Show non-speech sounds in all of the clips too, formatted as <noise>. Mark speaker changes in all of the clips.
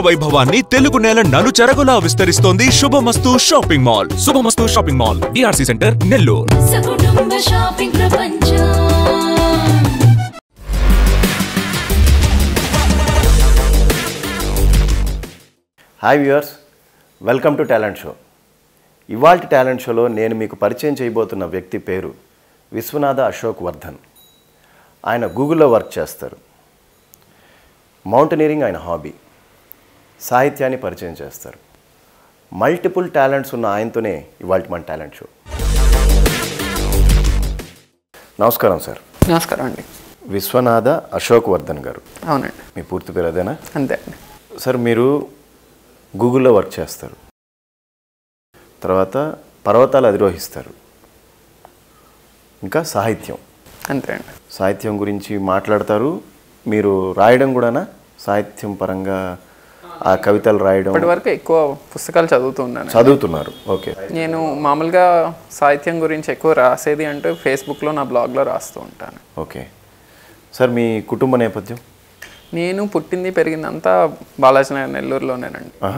Speaker 1: వైభవాన్ని తెలుగు నేల నలుచెరగులా విస్తరిస్తోంది. Shubhamastu shopping mall. Shubhamastu shopping mall. DRC centre Nellore.
Speaker 2: సకుటుంబ shopping ప్రపంచం.
Speaker 3: Hi viewers welcome to talent show ఇవాల్టి టాలెంట్ షోలో నేను మీకు పరిచయం చేయబోతున్న వ్యక్తి పేరు విశ్వనాథ అశోక్ వర్ధన్. ఆయన గూగుల్లో వర్క్ చేస్తారు. మౌంటనీరింగ్ ఆయన హాబీ సాహిత్యాన్ని పరిచయం చేస్తారు. మల్టిపుల్ టాలెంట్స్ ఉన్న ఆయనతోనే ఇవాళ మన టాలెంట్ షో. నమస్కారం సార్.
Speaker 4: నమస్కారం అండి.
Speaker 3: విశ్వనాథ అశోక్ వర్ధన్ గారు.
Speaker 4: అవునండి.
Speaker 3: మీ పూర్తి పేరు అదేనా?
Speaker 4: అంతే అండి.
Speaker 3: సార్ మీరు గూగుల్లో వర్క్ చేస్తారు. తర్వాత పర్వతాలు అధిరోహిస్తారు. ఇంకా సాహిత్యం.
Speaker 4: అంతే అండి.
Speaker 3: సాహిత్యం గురించి మాట్లాడతారు. మీరు రాయడం కూడానా? సాహిత్యం పరంగా ఆ కవితలు రాయడం.
Speaker 4: ఇప్పటి వరకు ఎక్కువ పుస్తకాలు చదువుతూ ఉన్నాను.
Speaker 3: చదువుతున్నారు. ఓకే.
Speaker 4: నేను మామూలుగా సాహిత్యం గురించి ఎక్కువ రాసేది అంటే ఫేస్బుక్లో నా బ్లాగ్లో రాస్తూ ఉంటాను.
Speaker 3: ఓకే. సార్ మీ కుటుంబ నేపథ్యం?
Speaker 4: నేను పుట్టింది పెరిగిందంతా బాలాజీ నగర్ నెల్లూరులోనేనండి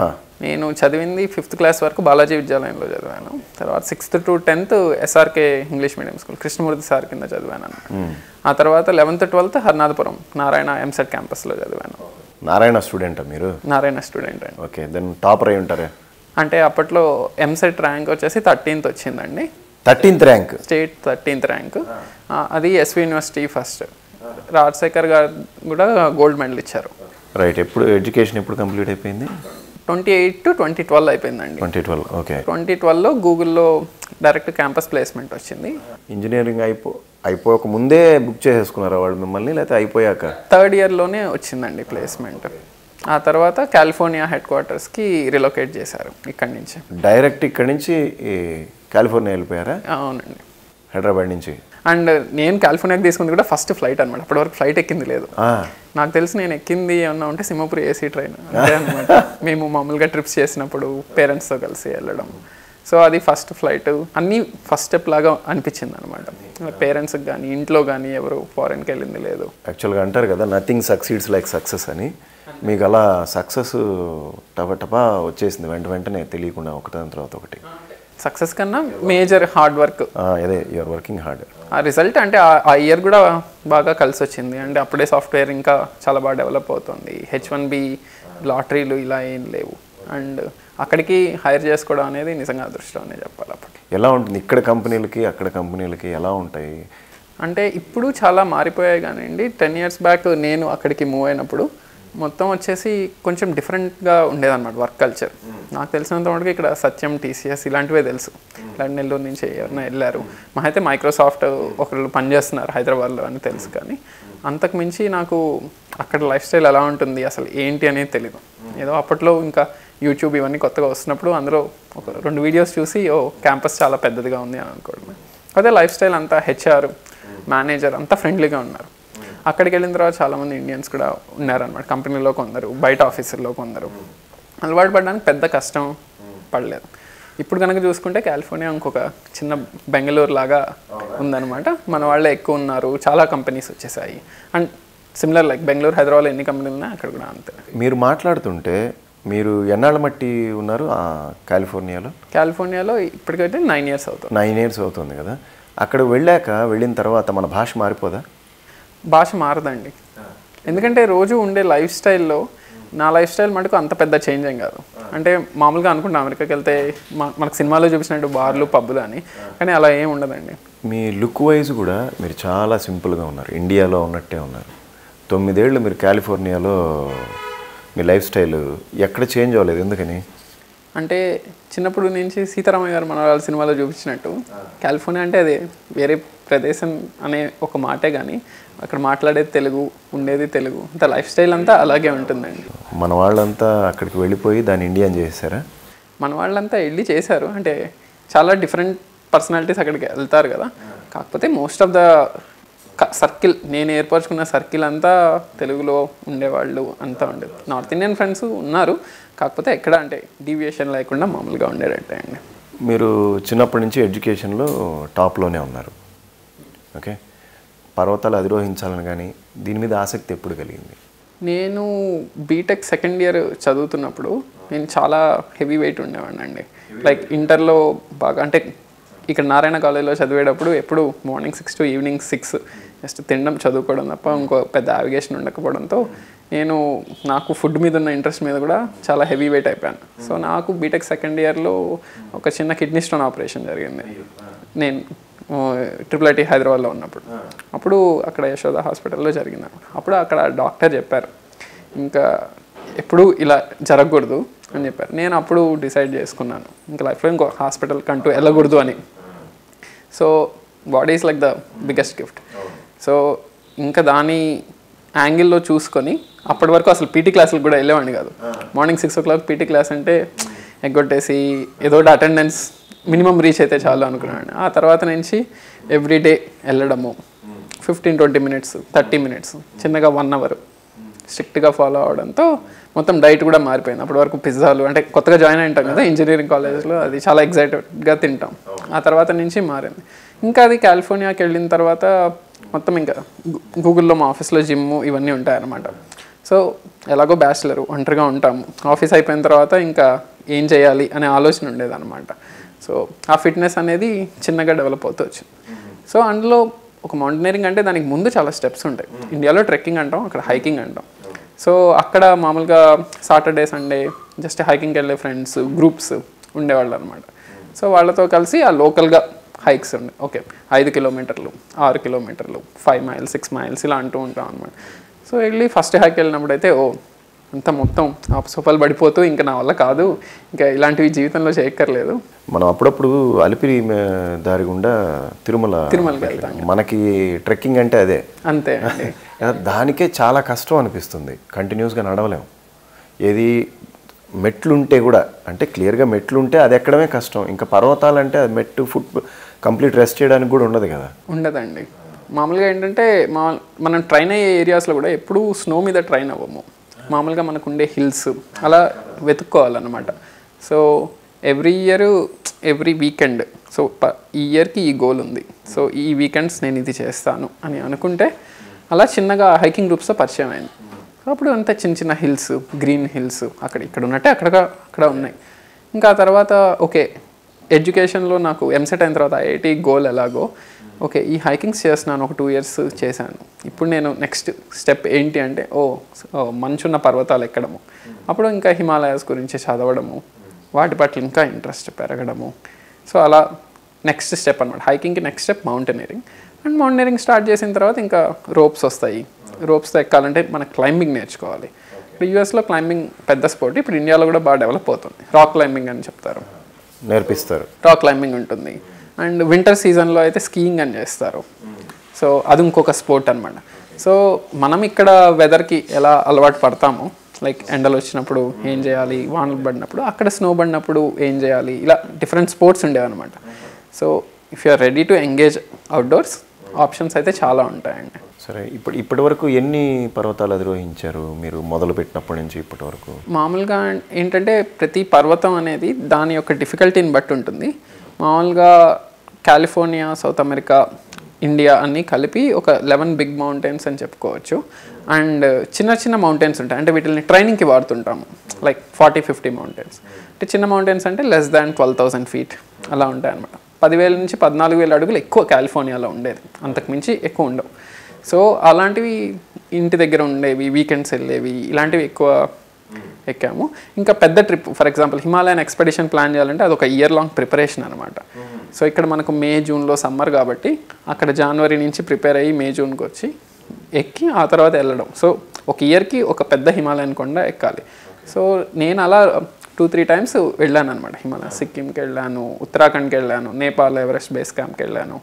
Speaker 4: నేను చదివింది ఫిఫ్త్ క్లాస్ వరకు బాలాజీ విద్యాలయంలో చదివాను. తర్వాత sixth to tenth SRK English medium school Krishnamurthy sir కింద చదివాను. ఆ తర్వాత eleventh twelfth Harnathapuram Narayana EAMCET క్యాంపస్లో చదివాను.
Speaker 3: నారాయణ స్టూడెంటా మీరు?
Speaker 4: నారాయణ స్టూడెంట్ అండి.
Speaker 3: ఓకే దెన్ టాపర్ అయి ఉంటారే
Speaker 4: అంటే అప్పట్లో ఎంసెట్ ర్యాంక్ వచ్చేసి థర్టీన్త్ వచ్చిందండి.
Speaker 3: Thirteenth rank
Speaker 4: state thirteenth rank అది SV university first Rajasekhar garu కూడా గోల్డ్ మెడల్ ఇచ్చారు.
Speaker 3: రైట్ ఎప్పుడు ఎడ్యుకేషన్ ఎప్పుడు కంప్లీట్ అయిపోయింది?
Speaker 4: Twenty eight to twenty twelve అయిపోయిందండి.
Speaker 3: Twenty twelve okay.
Speaker 4: ట్వంటీ ట్వెల్వ్లో గూగుల్లో డైరెక్ట్ క్యాంపస్ ప్లేస్మెంట్ వచ్చింది.
Speaker 3: ఇంజనీరింగ్ అయిపో అయిపోక ముందే బుక్ చేసేసుకున్నారా వాళ్ళు మిమ్మల్ని లేకపోతే అయిపోయాక?
Speaker 4: థర్డ్ ఇయర్లోనే వచ్చిందండి ప్లేస్మెంట్. ఆ తర్వాత కాలిఫోర్నియా హెడ్ క్వార్టర్స్కి రిలొకేట్ చేశారు ఇక్కడి నుంచి.
Speaker 3: డైరెక్ట్ ఇక్కడి నుంచి ఈ కాలిఫోర్నియా వెళ్ళిపోయారా?
Speaker 4: అవునండి.
Speaker 3: హైదరాబాద్ నుంచి?
Speaker 4: అండ్ నేను కాలిఫోర్నియాకి తీసుకుంది కూడా ఫస్ట్ ఫ్లైట్ అనమాట అప్పటివరకు ఫ్లైట్ ఎక్కింది లేదు. నాకు తెలిసి నేను ఎక్కింది ఏమన్నా ఉంటే సింహపూర్ ఏసీ ట్రైన్ <laughs> అంతే అనమాట మేము మామూలుగా ట్రిప్స్ చేసినప్పుడు పేరెంట్స్తో కలిసి వెళ్ళడం. సో అది ఫస్ట్ ఫ్లైట్. అన్నీ ఫస్ట్ స్టెప్ లాగా అనిపించింది అనమాట పేరెంట్స్కి కానీ ఇంట్లో కానీ ఎవరు ఫారెన్కి వెళ్ళింది లేదు.
Speaker 3: యాక్చువల్గా అంటారు కదా నథింగ్ సక్సీడ్స్ లైక్ సక్సెస్ అని. మీకు అలా సక్సెస్ టపటపా వచ్చేసింది వెంట వెంటనే తెలియకుండా ఒకదాని తర్వాత ఒకటి.
Speaker 4: సక్సెస్ కన్నా మేజర్ హార్డ్ వర్క్.
Speaker 3: అదే యూఆర్ వర్కింగ్ హార్డ్
Speaker 4: ఆ రిజల్ట్ అంటే ఆ- ఆ ఇయర్ కూడా బాగా కలిసి వచ్చింది అంటే అప్పుడే సాఫ్ట్వేర్ ఇంకా చాలా బాగా డెవలప్ అవుతుంది. హెచ్ వన్ బి లాటరీలు ఇలా ఏం లేవు. అండ్ అక్కడికి హైర్ చేసుకోవడం అనేది నిజంగా అదృష్టం అనే చెప్పాలి అప్పటికి.
Speaker 3: ఎలా ఉంటుంది? ఇక్కడ కంపెనీలకి అక్కడ కంపెనీలకి ఎలా ఉంటాయి?
Speaker 4: అంటే ఇప్పుడు చాలా మారిపోయాయి కానివ్వండి. టెన్ ఇయర్స్ బ్యాక్ నేను అక్కడికి మూవ్ అయినప్పుడు మొత్తం వచ్చేసి కొంచెం డిఫరెంట్గా ఉండేదన్నమాట వర్క్ కల్చర్ నాకు తెలిసినంత మటుకు ఇక్కడ సత్యం టీసీఎస్ ఇలాంటివే తెలుసు. ఇలాంటి నెల్లూరు నుంచి ఎవరైనా వెళ్ళారు. మా అయితే మైక్రోసాఫ్ట్ ఒకళ్ళు పనిచేస్తున్నారు హైదరాబాద్లో అని తెలుసు కానీ అంతకు మించి నాకు అక్కడ లైఫ్ స్టైల్ ఎలా ఉంటుంది అసలు ఏంటి అనేది తెలియదు ఏదో అప్పట్లో ఇంకా యూట్యూబ్ ఇవన్నీ కొత్తగా వస్తున్నప్పుడు అందులో ఒక రెండు వీడియోస్ చూసి ఓ క్యాంపస్ చాలా పెద్దదిగా ఉంది అని అనుకోవడం అదే లైఫ్ స్టైల్ అంతా హెచ్ఆర్ మేనేజర్ అంతా ఫ్రెండ్లీగా ఉన్నారు. అక్కడికి వెళ్ళిన తర్వాత చాలామంది ఇండియన్స్ కూడా ఉన్నారనమాట కంపెనీలో కొందరు బయట ఆఫీసుల్లో కొందరు. అలవాటు పడడానికి పెద్ద కష్టం పడలేదు. ఇప్పుడు కనుక చూసుకుంటే కాలిఫోర్నియా ఇంకొక చిన్న బెంగళూరు లాగా ఉందన్నమాట. మన వాళ్ళే ఎక్కువ ఉన్నారు. చాలా కంపెనీస్ వచ్చేసాయి. And similar like Bengaluru Hyderabad ఎన్ని కంపెనీలు ఉన్నాయి అక్కడ కూడా అంతే.
Speaker 3: మీరు మాట్లాడుతుంటే మీరు ఎన్నాళ్ళ మట్టి ఉన్నారు ఆ కాలిఫోర్నియాలో?
Speaker 4: కాలిఫోర్నియాలో ఇప్పటికైతే నైన్ ఇయర్స్ అవుతుంది.
Speaker 3: నైన్ ఇయర్స్ అవుతుంది కదా. అక్కడ వెళ్ళాక వెళ్ళిన తర్వాత మన భాష మారిపోదా?
Speaker 4: భాష మారదండి. ఎందుకంటే రోజు ఉండే లైఫ్ స్టైల్లో నా లైఫ్ స్టైల్ మటుకు అంత పెద్ద చేంజ్ ఏం కాదు. అంటే మామూలుగా అనుకుంటాం అమెరికాకి వెళ్తే మ- మనకు సినిమాలో చూపించినట్టు బార్లు పబ్బులు అని. కానీ అలా ఏం ఉండదండి.
Speaker 3: మీ లుక్ వైజ్ కూడా మీరు చాలా సింపుల్గా ఉన్నారు. ఇండియాలో ఉన్నట్టే ఉన్నారు. తొమ్మిదేళ్ళు మీరు కాలిఫోర్నియాలో మీ లైఫ్ స్టైల్ ఎక్కడ చేంజ్ అవ్వలేదు ఎందుకని?
Speaker 4: అంటే చిన్నప్పుడు నుంచి సీతారామయ్య గారు మన వాళ్ళ సినిమాలో చూపించినట్టు కాలిఫోర్నియా అంటే అది వేరే ప్రదేశం అనే ఒక మాటే కానీ అక్కడ మాట్లాడేది తెలుగు ఉండేది తెలుగు. అంత లైఫ్ స్టైల్ అంతా అలాగే ఉంటుందండి.
Speaker 3: మన వాళ్ళంతా అక్కడికి వెళ్ళిపోయి దాన్ని ఇండియన్ చేసేసారా?
Speaker 4: మన వాళ్ళంతా వెళ్ళి చేశారు. అంటే చాలా డిఫరెంట్ పర్సనాలిటీస్ అక్కడికి వెళ్తారు కదా. కాకపోతే మోస్ట్ ఆఫ్ ద సర్కిల్ నేను ఏర్పరచుకున్న సర్కిల్ అంతా తెలుగులో ఉండేవాళ్ళు అంతా ఉండేది. నార్త్ ఇండియన్ ఫ్రెండ్స్ ఉన్నారు. కాకపోతే ఎక్కడ అంటే డీవియేషన్ లేకుండా మామూలుగా ఉండేటట్టే అండి.
Speaker 3: మీరు చిన్నప్పటి నుంచి ఎడ్యుకేషన్లో టాప్లోనే ఉన్నారు. ఓకే పర్వతాలు అధిరోహించాలని కానీ దీని మీద ఆసక్తి ఎప్పుడు కలిగింది?
Speaker 4: నేను బీటెక్ సెకండ్ ఇయర్ చదువుతున్నప్పుడు నేను చాలా హెవీ వెయిట్ ఉండేవాడిని అండి లైక్ ఇంటర్లో బాగా అంటే ఇక్కడ నారాయణ కాలేజ్లో చదివేటప్పుడు ఎప్పుడు morning six to evening six just తినడం చదువుకోవడం తప్ప ఇంకో పెద్ద అవిగేషన్ ఉండకపోవడంతో నేను నాకు ఫుడ్ మీద ఉన్న ఇంట్రెస్ట్ మీద కూడా చాలా హెవీ వెయిట్ అయిపోయాను. సో నాకు బీటెక్ సెకండ్ ఇయర్లో ఒక చిన్న కిడ్నీ స్టోన్ ఆపరేషన్ జరిగింది. నేను ట్రిపుల్ ఐటీ హైదరాబాద్లో ఉన్నప్పుడు. అప్పుడు అక్కడ యశోద హాస్పిటల్లో జరిగింది అప్పుడు అక్కడ డాక్టర్ చెప్పారు ఇంకా ఎప్పుడు ఇలా జరగకూడదు అని చెప్పారు. నేను అప్పుడు డిసైడ్ చేసుకున్నాను ఇంకా లైఫ్లో ఇంకో హాస్పిటల్కి అంటూ వెళ్ళకూడదు అని. So body is like the biggest gift. So ఇంకా దాని యాంగిల్లో చూసుకొని అప్పటి వరకు అసలు పీటీ క్లాసులకు కూడా వెళ్ళేవాడిని కాదు. Morning six o'clock PT class అంటే ఎగ్గొట్టేసి ఏదో అటెండెన్స్ మినిమం రీచ్ అయితే చాలు అనుకున్నాను. ఆ తర్వాత నుంచి ఎవ్రీ డే వెళ్ళడము. Fifteen twenty minutes thirty minutes చిన్నగా వన్ అవర్ స్ట్రిక్ట్గా ఫాలో అవడంతో మొత్తం డైట్ కూడా మారిపోయింది. అప్పటి వరకు పిజ్జాలు అంటే కొత్తగా జాయిన్ అయింటాం కదా ఇంజనీరింగ్ కాలేజ్లో అది చాలా ఎగ్జైటెడ్గా తింటాం. ఆ తర్వాత నుంచి మారింది. ఇంకా అది కాలిఫోర్నియాకి వెళ్ళిన తర్వాత మొత్తం ఇంకా గూగుల్లో మా ఆఫీస్లో జిమ్ ఇవన్నీ ఉంటాయన్నమాట. సో ఎలాగో బ్యాచిలర్ ఒంటరిగా ఉంటాము. ఆఫీస్ అయిపోయిన తర్వాత ఇంకా ఏం చేయాలి అనే ఆలోచన ఉండేదన్నమాట. సో ఆ ఫిట్నెస్ అనేది చిన్నగా డెవలప్ అవుతూ వచ్చింది. సో అందులో ఒక మౌంటైనరింగ్ అంటే దానికి ముందు చాలా స్టెప్స్ ఉంటాయి. ఇండియాలో ట్రెక్కింగ్ అంటాం అక్కడ హైకింగ్ అంటాం. సో అక్కడ మామూలుగా సాటర్డే సండే జస్ట్ హైకింగ్కి వెళ్ళే ఫ్రెండ్స్ గ్రూప్స్ ఉండేవాళ్ళు అనమాట సో వాళ్ళతో కలిసి ఆ లోకల్గా హైక్స్ ఉండే. ఓకే ఐదు కిలోమీటర్లు ఆరు కిలోమీటర్లు ఫైవ్ మైల్స్ సిక్స్ మైల్స్ ఇలా అంటూ ఉంటాం అనమాట సో వెళ్ళి ఫస్ట్ హైక్ వెళ్ళినప్పుడు అయితే ఓ అంత మొత్తం అపసోపాలు పడిపోతూ ఇంకా నా వల్ల కాదు. ఇంకా ఇలాంటివి జీవితంలో చేయక్కర్లేదు.
Speaker 3: మనం అప్పుడప్పుడు అలిపిరి దారి గుండా తిరుమల
Speaker 4: తిరుమలకి వెళ్తాం.
Speaker 3: మనకి ట్రెక్కింగ్ అంటే అదే.
Speaker 4: అంతే. <laughs>
Speaker 3: దానికే చాలా కష్టం అనిపిస్తుంది. కంటిన్యూస్గా నడవలేం. ఏది మెట్లుంటే కూడా అంటే క్లియర్గా మెట్లుంటే అది ఎక్కడమే కష్టం. ఇంకా పర్వతాలంటే అది మెట్టు ఫుట్ కంప్లీట్ రెస్ట్ చేయడానికి కూడా ఉండదు కదా.
Speaker 4: ఉండదండి. మామూలుగా ఏంటంటే మా మనం ట్రైన్ అయ్యే ఏరియాస్లో కూడా ఎప్పుడూ స్నో మీద ట్రైన్ అవ్వము. మామూలుగా మనకు ఉండే హిల్స్ అలా వెతుక్కోవాలన్నమాట. So every year every weekend so ప- ఈ ఇయర్కి ఈ గోల్ ఉంది. సో ఈ వీకెండ్స్ నేను ఇది చేస్తాను అని అనుకుంటే అలా చిన్నగా హైకింగ్ గ్రూప్స్తో పరిచయం అయింది. అప్పుడు అంతా చిన్న చిన్న హిల్స్ గ్రీన్ హిల్స్ అక్కడ ఇక్కడ ఉన్నట్టే అక్కడ అక్కడ ఉన్నాయి. ఇంకా తర్వాత ఓకే ఎడ్యుకేషన్లో నాకు ఎంసెట్ అయిన తర్వాత ఐఐటి గోల్ ఎలాగో ఓకే ఈ హైకింగ్స్ చేస్తున్నాను ఒక టూ ఇయర్స్ చేశాను. ఇప్పుడు నేను నెక్స్ట్ స్టెప్ ఏంటి అంటే ఓ మంచున్న పర్వతాలు ఎక్కడము. అప్పుడు ఇంకా హిమాలయాస్ గురించి చదవడము వాటి పట్ల ఇంకా ఇంట్రెస్ట్ పెరగడము. సో అలా నెక్స్ట్ స్టెప్ అనమాట హైకింగ్కి next step mountaineering and mountaineering start చేసిన తర్వాత ఇంకా రోప్స్ వస్తాయి. రోప్స్తో ఎక్కాలంటే మన క్లైంబింగ్ నేర్చుకోవాలి. ఇప్పుడు యూఎస్లో క్లైంబింగ్ పెద్ద స్పోర్ట్ ఇప్పుడు ఇండియాలో కూడా బాగా డెవలప్ అవుతుంది. రాక్ క్లైంబింగ్ అని చెప్తారు.
Speaker 3: నేర్పిస్తారు.
Speaker 4: రాక్ క్లైంబింగ్ ఉంటుంది. అండ్ వింటర్ సీజన్లో అయితే స్కీయింగ్ అని చేస్తారు. సో అది ఇంకొక స్పోర్ట్ అనమాట సో మనం ఇక్కడ వెదర్కి ఎలా అలవాటు పడతామో లైక్ ఎండలు వచ్చినప్పుడు ఏం చేయాలి వానలు పడినప్పుడు అక్కడ స్నో పడినప్పుడు ఏం చేయాలి ఇలా డిఫరెంట్ స్పోర్ట్స్ ఉండేవన్నమాట so if you are ready to engage outdoors options అయితే చాలా ఉంటాయండి.
Speaker 3: సరే ఇప్పుడు ఇప్పటి వరకు ఎన్ని పర్వతాలు అధిరోహించారు మీరు మొదలు పెట్టినప్పటి నుంచి ఇప్పటి వరకు
Speaker 4: మామూలుగా ఏంటంటే ప్రతి పర్వతం అనేది దాని యొక్క డిఫికల్టీని బట్టి ఉంటుంది. మామూలుగా కాలిఫోర్నియా సౌత్ అమెరికా ఇండియా అన్నీ కలిపి ఒక లెవెన్ బిగ్ మౌంటైన్స్ అని చెప్పుకోవచ్చు. అండ్ చిన్న చిన్న మౌంటైన్స్ ఉంటాయి. అంటే వీటిని ట్రైనింగ్కి వాడుతుంటాము. Like forty fifty mountains. అంటే చిన్న మౌంటైన్స్ అంటే less than twelve thousand feet అలా ఉంటాయి అనమాట పదివేల నుంచి పద్నాలుగు వేల అడుగులు ఎక్కువ కాలిఫోర్నియాలో ఉండేది. అంతకు మించి ఎక్కువ ఉండవు. సో అలాంటివి ఇంటి దగ్గర ఉండేవి వీకెండ్స్ వెళ్ళేవి ఇలాంటివి ఎక్కువ ఎక్కాము. ఇంకా పెద్ద trip for example Himalayan expedition plan చేయాలంటే అది ఒక ఇయర్ లాంగ్ ప్రిపరేషన్ అనమాట సో ఇక్కడ మనకు మే జూన్లో సమ్మర్ కాబట్టి అక్కడ జనవరి నుంచి ప్రిపేర్ అయ్యి మే జూన్కి వచ్చి ఎక్కి ఆ తర్వాత వెళ్ళడం. సో ఒక ఇయర్కి ఒక పెద్ద హిమాలయన్ కొండ ఎక్కాలి. సో నేను అలా టూ త్రీ టైమ్స్ వెళ్ళాను అనమాట హిమాలయ సిక్కింకి వెళ్ళాను ఉత్తరాఖండ్కి వెళ్ళాను నేపాల్ ఎవరెస్ట్ బేస్ క్యాంప్కి వెళ్ళాను.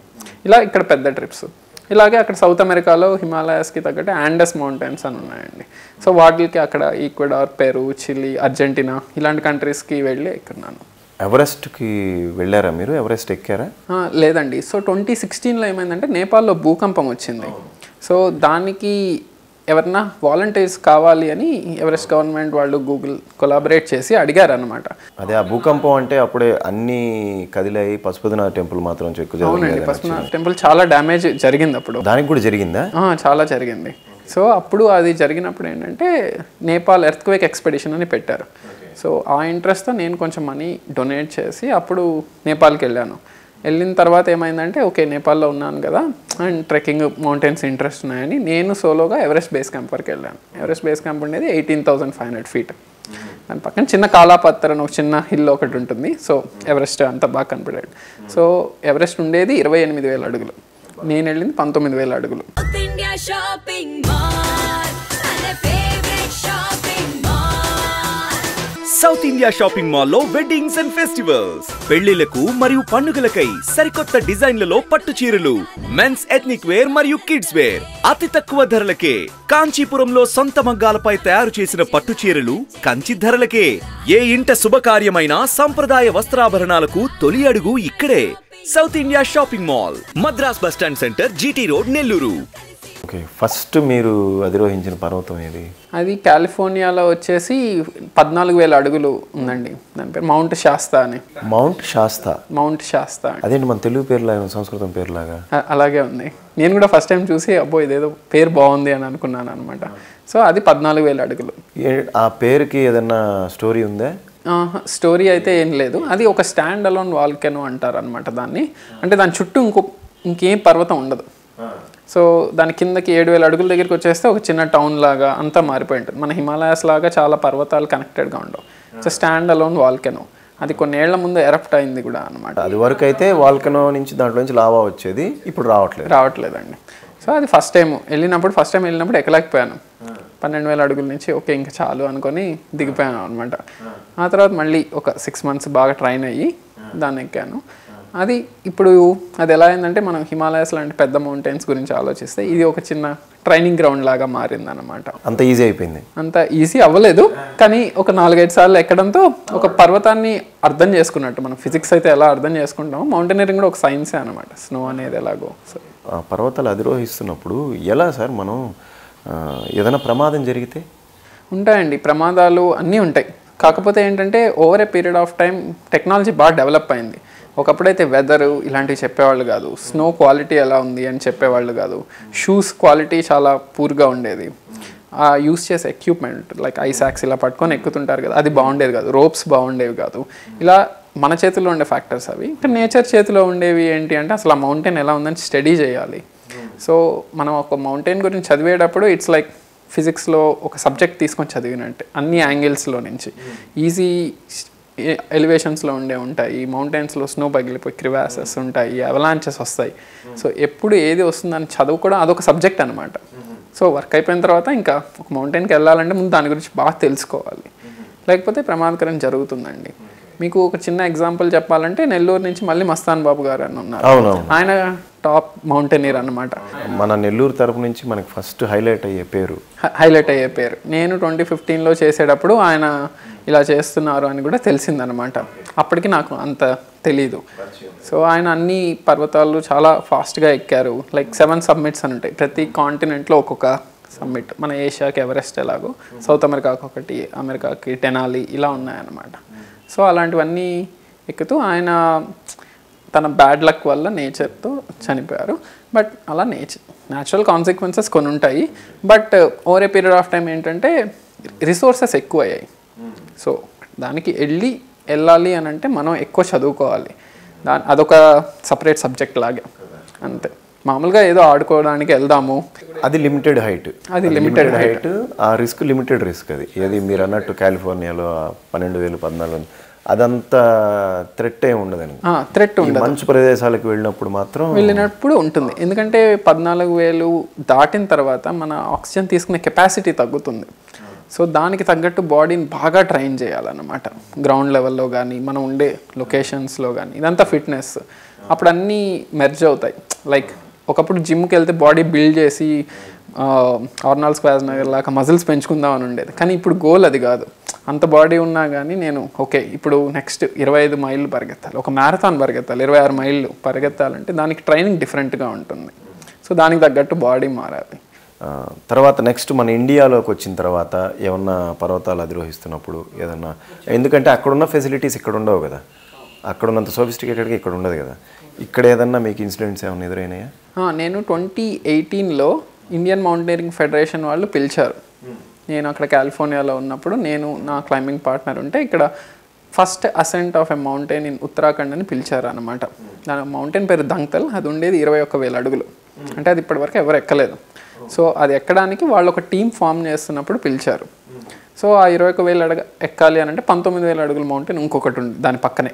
Speaker 4: ఇలా ఇక్కడ పెద్ద ట్రిప్స్. ఇలాగే అక్కడ సౌత్ అమెరికాలో హిమాలయాస్కి తగ్గట్టు ఆండస్ మౌంటైన్స్ అని ఉన్నాయండి. సో వాటికి అక్కడ ఈక్వెడార్ పెరు చిలీ అర్జెంటీనా ఇలాంటి కంట్రీస్కి వెళ్ళి ఎక్కున్నాను.
Speaker 3: ఎవరెస్ట్కి వెళ్ళారా మీరు? ఎవరెస్ట్ ఎక్కారా?
Speaker 4: లేదండి. సో ట్వంటీ సిక్స్టీన్లో ఏమైందంటే నేపాల్లో భూకంపం వచ్చింది. సో దానికి ఎవరన్నా వాలంటీర్స్ కావాలి అని ఎవరెస్ట్ గవర్నమెంట్ వాళ్ళు గూగుల్ కొలాబరేట్ చేసి అడిగారు అనమాట
Speaker 3: అదే ఆ భూకంపం అంటే అప్పుడే అన్ని కదిలాయి పశుపతినాథ టెంపుల్ మాత్రం చెక్కు
Speaker 4: అవునండి పశ్చిమ టెంపుల్ చాలా డ్యామేజ్ జరిగింది అప్పుడు.
Speaker 3: దానికి కూడా జరిగిందా?
Speaker 4: చాలా జరిగింది. సో అప్పుడు అది జరిగినప్పుడు ఏంటంటే నేపాల్ ఎర్త్క్వేక్ ఎక్స్పెడిషన్ అని పెట్టారు. సో ఆ ఇంట్రెస్ట్తో నేను కొంచెం మనీ డొనేట్ చేసి అప్పుడు నేపాల్కి వెళ్ళాను. వెళ్ళిన తర్వాత ఏమైందంటే ఓకే నేపాల్లో ఉన్నాను కదా అండ్ ట్రెక్కింగ్ మౌంటైన్స్ ఇంట్రెస్ట్ ఉన్నాయని నేను సోలోగా ఎవరెస్ట్ బేస్ క్యాంప్ వరకు వెళ్ళాను. ఎవరెస్ట్ బేస్ క్యాంప్ ఉండేది eighteen thousand five hundred feet. దాని పక్కన చిన్న కాలాపత్తర్ అని ఒక చిన్న హిల్ ఒకటి ఉంటుంది. సో ఎవరెస్ట్ అంత బాగా కనపడాడు సో ఎవరెస్ట్ ఉండేది ఇరవై ఎనిమిది వేల అడుగులు. నేను వెళ్ళింది పంతొమ్మిది వేల అడుగులు.
Speaker 5: సౌత్ ఇండియా షాపింగ్ మాల్లో వెడ్డింగ్స్ అండ్ ఫెస్టివల్స్. పెళ్ళిలకు మరియు పండుగలకై సరికొత్త డిజైన్లలో పట్టు చీరలు మెన్స్ ఎథ్నిక్ వేర్ మరియు కిడ్స్ వేర్. అతి తక్కువ ధరలకే కాంచీపురంలో సొంత మగ్గాలపై తయారు చేసిన పట్టు చీరలు కంచి ధరలకే. ఏ ఇంట శుభకార్యమైన సంప్రదాయ వస్త్రాభరణాలకు తొలి అడుగు ఇక్కడే. South India shopping mall Madras bus stand centre GT road Nellore.
Speaker 3: Okay. First మీరు అధిరోహించిన పర్వతం ఏది?
Speaker 4: అది కాలిఫోర్నియాలో వచ్చేసి పద్నాలుగు వేల అడుగులు ఉందండి. దాని పేరు మౌంట్ శాస్తా అని.
Speaker 3: Mount Shasta.
Speaker 4: Mount Shasta.
Speaker 3: అదేంటి మన తెలుగు పేరులాగా సంస్కృతం పేరులాగా?
Speaker 4: అలాగే ఉంది. నేను కూడా ఫస్ట్ టైం చూసి అబ్బో ఇదేదో పేరు బాగుంది అని అనుకున్నాను అనమాట సో అది పద్నాలుగు వేల అడుగులు.
Speaker 3: ఆ పేరుకి ఏదన్నా స్టోరీ ఉందా?
Speaker 4: స్టోరీ అయితే ఏం లేదు. అది ఒక స్టాండ్ అలోన్ వాల్కెనో అంటారు అనమాట దాన్ని. అంటే దాని చుట్టూ ఇంకో ఇంకేం పర్వతం ఉండదు. సో దాని కిందకి ఏడు వేల అడుగుల దగ్గరికి వచ్చేస్తే ఒక చిన్న టౌన్ లాగా అంతా మారిపోయి ఉంటుంది. మన హిమాలయాస్ లాగా చాలా పర్వతాలు కనెక్టెడ్గా ఉండవు. సో స్టాండ్ అలోన్ వాల్కెనో అది కొన్నేళ్ళ ముందు ఎరప్ట్ అయింది కూడా అనమాట
Speaker 3: అది వరకు అయితే వాల్కనో నుంచి దాంట్లో నుంచి లావా వచ్చేది ఇప్పుడు రావట్లేదు.
Speaker 4: రావట్లేదండి. సో అది ఫస్ట్ టైం వెళ్ళినప్పుడు ఫస్ట్ టైం వెళ్ళినప్పుడు ఎక్కలేకపోయాను. పన్నెండు వేల అడుగుల నుంచి ఓకే ఇంకా చాలు అనుకొని దిగిపోయాను అనమాట ఆ. తర్వాత మళ్ళీ ఒక సిక్స్ మంత్స్ బాగా ట్రైన్ అయ్యి దాన్ని ఎక్కాను. అది ఇప్పుడు అది ఎలా అయిందంటే మనం హిమాలయాస్ లాంటి పెద్ద మౌంటైన్స్ గురించి ఆలోచిస్తే ఇది ఒక చిన్న ట్రైనింగ్ గ్రౌండ్ లాగా మారిందన్నమాట.
Speaker 3: అంత ఈజీ అయిపోయింది.
Speaker 4: అంత ఈజీ అవ్వలేదు కానీ ఒక నాలుగైదు సార్లు ఎక్కడంతో ఒక పర్వతాన్ని అర్థం చేసుకున్నట్టు మనం ఫిజిక్స్ అయితే ఎలా అర్థం చేసుకుంటామో మౌంటైనరింగ్ కూడా ఒక సైన్సే అనమాట స్నో అనేది ఎలాగో. సో
Speaker 3: ఆ పర్వతాలు అధిరోహిస్తున్నప్పుడు ఎలా సార్ మనం ఏదైనా ప్రమాదం జరిగితే?
Speaker 4: ఉంటాయండి ప్రమాదాలు అన్నీ ఉంటాయి. కాకపోతే ఏంటంటే over a period of time technology బాగా డెవలప్ అయింది. ఒకప్పుడైతే వెదర్ ఇలాంటివి చెప్పేవాళ్ళు కాదు. స్నో క్వాలిటీ ఎలా ఉంది అని చెప్పేవాళ్ళు కాదు. షూస్ క్వాలిటీ చాలా పూర్గా ఉండేది. ఆ యూస్ చేసే ఎక్విప్మెంట్ లైక్ ఐసాక్స్ ఇలా పట్టుకొని ఎక్కుతుంటారు కదా అది బాగుండేది కాదు. రోప్స్ బాగుండేవి కాదు. ఇలా మన చేతిలో ఉండే ఫ్యాక్టర్స్ అవి. ఇంకా నేచర్ చేతిలో ఉండేవి ఏంటి అంటే అసలు ఆ మౌంటైన్ ఎలా ఉందని స్టడీ చేయాలి. సో మనం ఒక మౌంటైన్ గురించి చదివేటప్పుడు ఇట్స్ లైక్ ఫిజిక్స్లో ఒక సబ్జెక్ట్ తీసుకొని చదివినట్టే అన్ని యాంగిల్స్లో నుంచి. ఈజీ ఎలివేషన్స్లో ఉండే ఉంటాయి. మౌంటైన్స్లో స్నో పగిలిపోయి క్రివాసెస్ ఉంటాయి. అవలాంచెస్ వస్తాయి. సో ఎప్పుడు ఏది వస్తుందని చదువు కూడా అదొక సబ్జెక్ట్ అనమాట సో వర్క్ అయిపోయిన తర్వాత ఇంకా ఒక మౌంటైన్కి వెళ్ళాలంటే ముందు దాని గురించి బాగా తెలుసుకోవాలి. లేకపోతే ప్రమాదకరం జరుగుతుందండి. మీకు ఒక చిన్న ఎగ్జాంపుల్ చెప్పాలంటే నెల్లూరు నుంచి మళ్ళీ మస్తాన్ బాబు గారు అని ఉన్నారు. ఆయన టాప్ మౌంటైనీర్ అన్నమాట.
Speaker 3: మన నెల్లూరు తరపు నుంచి మనకి ఫస్ట్ హైలైట్ అయ్యే పేరు.
Speaker 4: హైలైట్ అయ్యే పేరు. నేను ట్వంటీ ఫిఫ్టీన్లో చేసేటప్పుడు ఆయన ఇలా చేస్తున్నారు అని కూడా తెలిసిందనమాట. అప్పటికి నాకు అంత తెలీదు. సో ఆయన అన్ని పర్వతాలు చాలా ఫాస్ట్గా ఎక్కారు. లైక్ సెవెన్ సబ్మిట్స్ అని ఉంటాయి. ప్రతి కాంటినెంట్లో ఒక్కొక్క సబ్మిట్ మన ఏషియాకి ఎవరెస్ట్ ఎలాగో సౌత్ అమెరికాకి ఒకటి అమెరికాకి టెనాలి ఇలా ఉన్నాయన్నమాట. సో అలాంటివన్నీ ఎక్కుతూ ఆయన తన బ్యాడ్ లక్ వల్ల నేచర్తో చనిపోయారు. బట్ అలా నేచర్ న్యాచురల్ కాన్సిక్వెన్సెస్ కొన్ని ఉంటాయి but over a period of time ఏంటంటే రిసోర్సెస్ ఎక్కువ అయ్యాయి సో దానికి వెళ్ళి వెళ్ళాలి అని అంటే మనం ఎక్కువ చదువుకోవాలి. దాని అదొక సపరేట్ సబ్జెక్ట్ లాగే. అంతే. మామూలుగా ఏదో ఆడుకోవడానికి వెళ్దాము.
Speaker 3: అది లిమిటెడ్ హైట్
Speaker 4: అది limited
Speaker 3: హైట్ ఆ రిస్క్ లిమిటెడ్ రిస్క్ అది. ఏది మీరు అన్నట్టు కాలిఫోర్నియాలో పన్నెండు వేలు పద్నాలుగు అదంతా థ్రెట్ ఏమి ఉండదండి
Speaker 4: థ్రెట్
Speaker 3: ఈ మంచు ప్రదేశాలకు వెళ్ళినప్పుడు మాత్రం
Speaker 4: వెళ్ళినప్పుడు ఉంటుంది. ఎందుకంటే పద్నాలుగు వేలు దాటిన తర్వాత మన ఆక్సిజన్ తీసుకునే కెపాసిటీ తగ్గుతుంది. సో దానికి తగ్గట్టు బాడీని బాగా ట్రైన్ చేయాలన్నమాట. గ్రౌండ్ లెవెల్లో కానీ మనం ఉండే లొకేషన్స్లో కానీ ఇదంతా ఫిట్నెస్. అప్పుడు అన్నీ మెర్జ్ అవుతాయి. లైక్ ఒకప్పుడు జిమ్కి వెళ్తే బాడీ బిల్డ్ చేసి ఆర్నాల్ స్క్వాజ్ నగర్ లాగా మజిల్స్ పెంచుకుందాం అని ఉండేది. కానీ ఇప్పుడు గోల్ అది కాదు. అంత బాడీ ఉన్నా కానీ నేను ఓకే ఇప్పుడు నెక్స్ట్ ఇరవై ఐదు మైళ్ళు పరిగెత్తాలి. ఒక మ్యారథాన్ పరిగెత్తాలి. ఇరవై ఆరు మైళ్ళు పరిగెత్తాలంటే దానికి ట్రైనింగ్ డిఫరెంట్గా ఉంటుంది. సో దానికి తగ్గట్టు బాడీ మారాలి.
Speaker 3: తర్వాత నెక్స్ట్ మన ఇండియాలోకి వచ్చిన తర్వాత ఏమన్నా పర్వతాలు అధిరోహిస్తున్నప్పుడు ఏదన్నా ఎందుకంటే అక్కడున్న ఫెసిలిటీస్ ఇక్కడ ఉండవు కదా. అక్కడ ఉన్నంత సోఫిస్టికేటెడ్గా ఇక్కడ ఉండదు కదా. ఇక్కడ ఏదన్నా మీకు ఇన్సిడెంట్స్ ఏమైనా ఎదురైనాయా?
Speaker 4: నేను ట్వంటీ ఎయిటీన్లో ఇండియన్ మౌంటైనరింగ్ ఫెడరేషన్ వాళ్ళు పిలిచారు. నేను అక్కడ కాలిఫోర్నియాలో ఉన్నప్పుడు నేను నా క్లైంబింగ్ పార్ట్నర్ ఉంటే ఇక్కడ first ascent of a mountain in Uttarakhand అని పిలిచారు అనమాట దాని మౌంటైన్ పేరు దంగ్తల్ అది ఉండేది ఇరవై ఒక్క వేల అడుగులు. అంటే అది ఇప్పటివరకు ఎవరు ఎక్కలేదు. సో అది ఎక్కడానికి వాళ్ళు ఒక టీం ఫామ్ చేస్తున్నప్పుడు పిలిచారు. సో ఆ ఇరవై ఒక వేలు అడగ ఎక్కాలి అని అంటే పంతొమ్మిది వేల అడుగుల మౌంటైన్ ఇంకొకటి ఉంది దాని పక్కనే.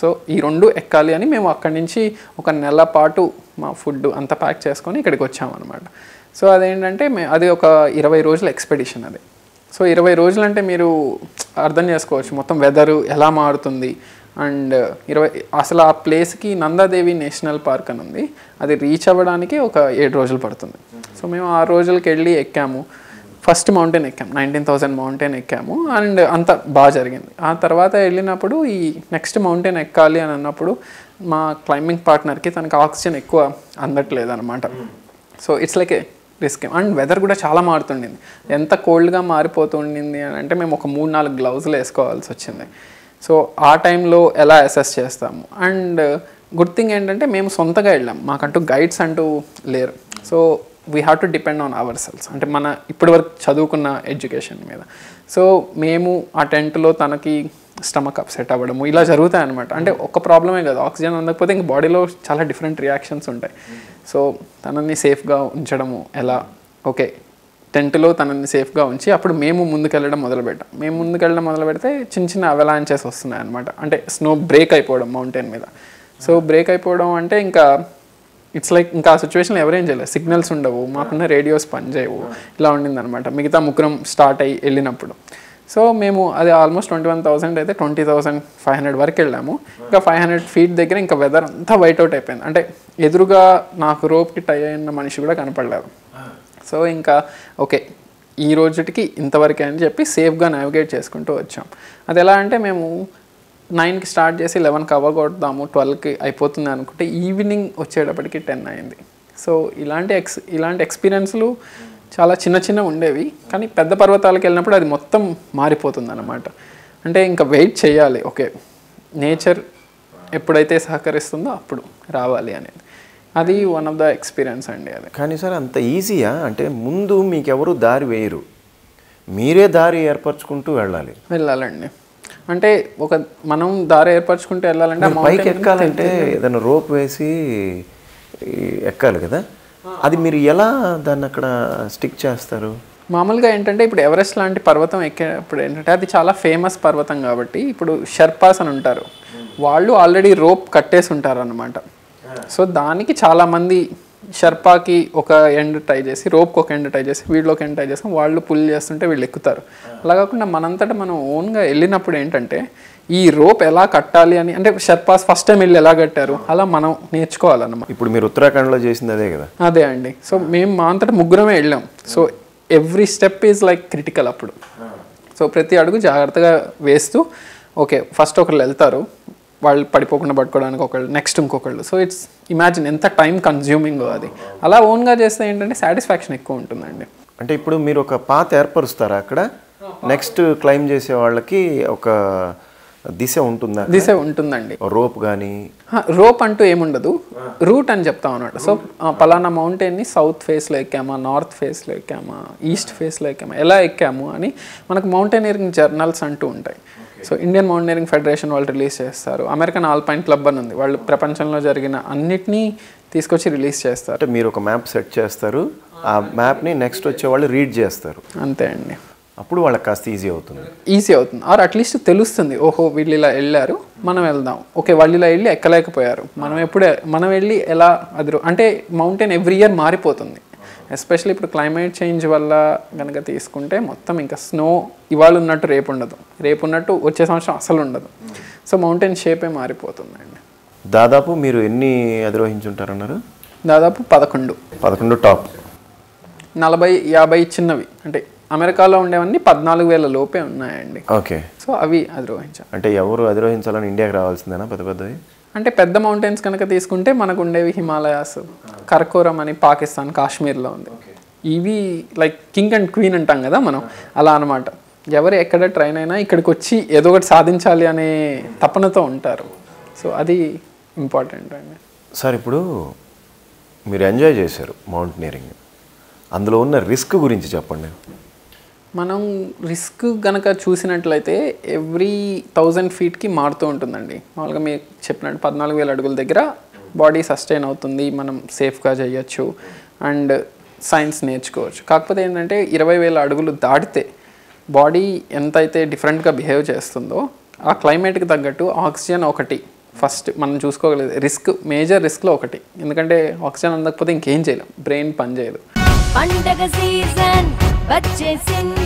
Speaker 4: సో ఈ రెండు ఎక్కాలి అని మేము అక్కడి నుంచి ఒక నెల పాటు మా ఫుడ్ అంతా ప్యాక్ చేసుకొని ఇక్కడికి వచ్చామన్నమాట. సో అదేంటంటే మే అది ఒక ఇరవై రోజుల ఎక్స్పెడిషన్ అది. సో ఇరవై రోజులు అంటే మీరు అర్థం చేసుకోవచ్చు మొత్తం వెదరు ఎలా మారుతుంది అండ్ ఇరవై అసలు ఆ ప్లేస్కి నందాదేవి నేషనల్ పార్క్ అని ఉంది. అది రీచ్ అవ్వడానికి ఒక ఏడు రోజులు పడుతుంది. సో మేము ఆ రోజులకి వెళ్ళి ఎక్కాము. ఫస్ట్ మౌంటైన్ ఎక్కాము. నైన్టీన్ థౌసండ్ మౌంటైన్ ఎక్కాము. అండ్ అంత బాగా జరిగింది. ఆ తర్వాత వెళ్ళినప్పుడు ఈ నెక్స్ట్ మౌంటైన్ ఎక్కాలి అని అన్నప్పుడు మా క్లైంబింగ్ పార్ట్నర్కి తనకు ఆక్సిజన్ ఎక్కువ అందట్లేదు అనమాట so it's like a risk and weather కూడా చాలా మారుతుండింది. ఎంత కోల్డ్గా మారిపోతుండింది అని అంటే మేము ఒక మూడు నాలుగు గ్లౌజులు వేసుకోవాల్సి వచ్చింది. సో ఆ టైంలో ఎలా అసెస్ చేస్తాము? అండ్ గుడ్ థింగ్ ఏంటంటే మేము సొంతగా వెళ్ళాం. మాకంటూ గైడ్స్ అంటూ లేరు. So we have to depend on ourselves అంటే మన ఇప్పటివరకు చదువుకున్న ఎడ్యుకేషన్ మీద. సో మేము ఆ టెంట్లో తనకి స్టమక్ అప్సెట్ అవ్వడము ఇలా జరుగుతాయి అనమాట అంటే ఒక ప్రాబ్లమే కదా. ఆక్సిజన్ అందకపోతే ఇంక బాడీలో చాలా డిఫరెంట్ రియాక్షన్స్ ఉంటాయి. సో తనని సేఫ్గా ఉంచడము ఎలా? ఓకే టెంట్లో తనని సేఫ్గా ఉంచి అప్పుడు మేము ముందుకెళ్ళడం మొదలుపెట్టాం. మేము ముందుకెళ్ళడం మొదలు పెడితే చిన్న చిన్న అవలాంచెస్ వస్తున్నాయి అనమాట అంటే స్నో బ్రేక్ అయిపోవడం మౌంటైన్ మీద. సో బ్రేక్ అయిపోవడం అంటే ఇంకా ఇట్స్ లైక్ ఇంకా ఆ సిచ్యువేషన్లో ఎవరేం చేయలేదు. సిగ్నల్స్ ఉండవు. మాకున్న రేడియోస్ పనిచేయవు. ఇలా ఉండిందనమాట మిగతా ముగ్గురం స్టార్ట్ అయ్యి వెళ్ళినప్పుడు. సో మేము అది ఆల్మోస్ట్ ట్వంటీ వన్ థౌసండ్ అయితే ట్వంటీ థౌసండ్ ఫైవ్ హండ్రెడ్ వరకు వెళ్ళాము. ఇంకా ఫైవ్ హండ్రెడ్ ఫీట్ దగ్గర ఇంకా వెదర్ అంతా వైట్ అవుట్ అయిపోయింది. అంటే ఎదురుగా నాకు రోప్కి టై అయిన మనిషి కూడా కనపడలేదు. సో ఇంకా ఓకే ఈ రోజుటికి ఇంతవరకే అని చెప్పి సేఫ్గా నావిగేట్ చేసుకుంటూ వచ్చాం. అది ఎలా అంటే మేము నైన్కి స్టార్ట్ చేసి లెవెన్కి అవ్వగొడదాము ట్వెల్వ్కి అయిపోతుంది అనుకుంటే ఈవినింగ్ వచ్చేటప్పటికి టెన్ అయింది. సో ఇలాంటి ఎక్స్ ఇలాంటి ఎక్స్పీరియన్స్లు చాలా చిన్న చిన్న ఉండేవి కానీ పెద్ద పర్వతాలకు వెళ్ళినప్పుడు అది మొత్తం మారిపోతుంది అనమాట అంటే ఇంకా వెయిట్ చేయాలి ఓకే నేచర్ ఎప్పుడైతే సహకరిస్తుందో అప్పుడు రావాలి అనేది. అది వన్ ఆఫ్ ద ఎక్స్పీరియన్స్ అండి అది.
Speaker 3: కానీ సార్ అంత ఈజీయా అంటే ముందు మీకెవరు దారి వేయరు. మీరే దారి ఏర్పరచుకుంటూ వెళ్ళాలి.
Speaker 4: వెళ్ళాలండి. అంటే ఒక మనం దారి ఏర్పరచుకుంటూ వెళ్ళాలంటే
Speaker 3: పైకి ఎక్కాలంటే ఏదైనా రోప్ వేసి ఈ ఎక్కాలి కదా? అది మీరు ఎలా దాన్ని అక్కడ స్టిక్ చేస్తారు?
Speaker 4: మామూలుగా ఏంటంటే ఇప్పుడు ఎవరెస్ట్ లాంటి పర్వతం ఎక్కేటప్పుడు ఏంటంటే అది చాలా ఫేమస్ పర్వతం కాబట్టి ఇప్పుడు షెర్పాస్ అని ఉంటారు. వాళ్ళు ఆల్రెడీ రోప్ కట్టేసి ఉంటారు అనమాట సో దానికి చాలామంది షెర్పాకి ఒక ఎండ్ ట్రై చేసి రోప్కి ఒక ఎండ్ ట్రై చేసి వీళ్ళు ఒక ఎండ్ ట్రై చేసి వాళ్ళు పుల్ చేస్తుంటే వీళ్ళు ఎక్కుతారు. అలా కాకుండా మనంతటా మనం ఓన్గా వెళ్ళినప్పుడు ఏంటంటే ఈ రోప్ ఎలా కట్టాలి అని అంటే షెర్పాస్ ఫస్ట్ టైం వెళ్ళి ఎలా కట్టారు అలా మనం నేర్చుకోవాలన్నమాట.
Speaker 3: ఇప్పుడు మీరు ఉత్తరాఖండ్లో చేసింది అదే కదా?
Speaker 4: అదే అండి. సో మేము మా అంతటా ముగ్గురమే వెళ్ళాం. So every step is like critical అప్పుడు. సో ప్రతి అడుగు జాగ్రత్తగా వేస్తూ ఓకే ఫస్ట్ ఒకళ్ళు వెళ్తారు. వాళ్ళు పడిపోకుండా పట్టుకోవడానికి ఒకళ్ళు నెక్స్ట్ ఇంకొకళ్ళు. సో ఇట్స్ ఇమాజిన్ ఎంత టైం కన్జ్యూమింగ్ అది. అలా ఓన్గా చేస్తే ఏంటంటే సాటిస్ఫాక్షన్ ఎక్కువ ఉంటుందండి.
Speaker 3: అంటే ఇప్పుడు మీరు ఒక పాత ఏర్పరుస్తారా అక్కడ? నెక్స్ట్ క్లైమ్ చేసే వాళ్ళకి ఒక దిశ ఉంటుందా
Speaker 4: దిశ ఉంటుందండి.
Speaker 3: రోప్ కానీ
Speaker 4: రోప్ అంటూ ఏముండదు. రూట్ అని చెప్తాం అనమాట సో పలానా మౌంటైన్ని సౌత్ ఫేస్లో ఎక్కామా నార్త్ ఫేస్లో ఎక్కామా ఈస్ట్ ఫేస్లో ఎక్కామా ఎలా ఎక్కాము అని మనకు మౌంటైనరింగ్ జర్నల్స్ అంటూ ఉంటాయి. సో ఇండియన్ మౌంటైనరింగ్ ఫెడరేషన్ వాళ్ళు రిలీజ్ చేస్తారు. అమెరికన్ ఆల్పైన్ క్లబ్ అని ఉంది. వాళ్ళు ప్రపంచంలో జరిగిన అన్నిటినీ తీసుకొచ్చి రిలీజ్ చేస్తారు.
Speaker 3: అంటే మీరు ఒక మ్యాప్ సెట్ చేస్తారు. ఆ మ్యాప్ని నెక్స్ట్ వచ్చే వాళ్ళు రీడ్ చేస్తారు.
Speaker 4: అంతే అండి.
Speaker 3: అప్పుడు వాళ్ళకి కాస్త ఈజీ అవుతుంది.
Speaker 4: ఈజీ అవుతుంది. ఆర్ అట్లీస్ట్ తెలుస్తుంది. ఓహో వీళ్ళు ఇలా వెళ్ళారు. మనం వెళ్దాం. ఓకే వాళ్ళు ఇలా వెళ్ళి ఎక్కలేకపోయారు. మనం ఎప్పుడే మనం వెళ్ళి ఎలా అది రో- అంటే మౌంటైన్ ఎవ్రీ ఇయర్ మారిపోతుంది. ఎస్పెషల్లీ ఇప్పుడు క్లైమేట్ చేంజ్ వల్ల కనుక తీసుకుంటే మొత్తం ఇంకా స్నో ఇవాళ ఉన్నట్టు రేపు ఉండదు. రేపు ఉన్నట్టు వచ్చే సంవత్సరం అసలు ఉండదు. సో మౌంటైన్ షేపే మారిపోతుందండి.
Speaker 3: దాదాపు మీరు ఎన్ని అధిరోహించుంటారన్నారు?
Speaker 4: దాదాపు పదకొండు.
Speaker 3: పదకొండు టాప్.
Speaker 4: నలభై యాభై చిన్నవి. అంటే అమెరికాలో ఉండేవన్నీ పద్నాలుగు వేల లోపే ఉన్నాయండి.
Speaker 3: ఓకే.
Speaker 4: సో అవి అధిరోహించాం
Speaker 3: అంటే ఎవరు అధిరోహించాలని ఇండియాకి రావాల్సిందేనా పెద్ద పెద్దవి?
Speaker 4: అంటే పెద్ద మౌంటైన్స్ కనుక తీసుకుంటే మనకు ఉండేవి హిమాలయాస్. కరకోరం అని పాకిస్తాన్ కాశ్మీర్లో ఉంది. ఇవి లైక్ కింగ్ అండ్ క్వీన్ అంటాం కదా మనం. అలా అనమాట ఎవరు ఎక్కడ ట్రైన్ అయినా ఇక్కడికి వచ్చి ఏదో ఒకటి సాధించాలి అనే తపనతో ఉంటారు. సో అది ఇంపార్టెంట్ అండి.
Speaker 3: సార్ ఇప్పుడు మీరు ఎంజాయ్ చేశారు మౌంటనీరింగ్. అందులో ఉన్న రిస్క్ గురించి చెప్పండి.
Speaker 4: మనం రిస్క్ గనక చూసినట్లయితే ఎవ్రీ థౌజండ్ ఫీట్కి మారుతూ ఉంటుందండి. మామూలుగా మీకు చెప్పినట్టు పద్నాలుగు వేల అడుగుల దగ్గర బాడీ సస్టైన్ అవుతుంది మనం సేఫ్గా చేయొచ్చు అండ్ సైన్స్ నేర్చుకోవచ్చు. కాకపోతే ఏంటంటే ఇరవై వేల అడుగులు దాటితే బాడీ ఎంతైతే డిఫరెంట్గా బిహేవ్ చేస్తుందో ఆ క్లైమేట్కి తగ్గట్టు ఆక్సిజన్ ఒకటి ఫస్ట్ మనం చూసుకోగలేదు రిస్క్ మేజర్ రిస్క్లో ఒకటి. ఎందుకంటే ఆక్సిజన్ అందకపోతే ఇంకేం చేయలేం బ్రెయిన్ పనిచేయదు.
Speaker 2: పండగ సీజన్ వచ్చేసింది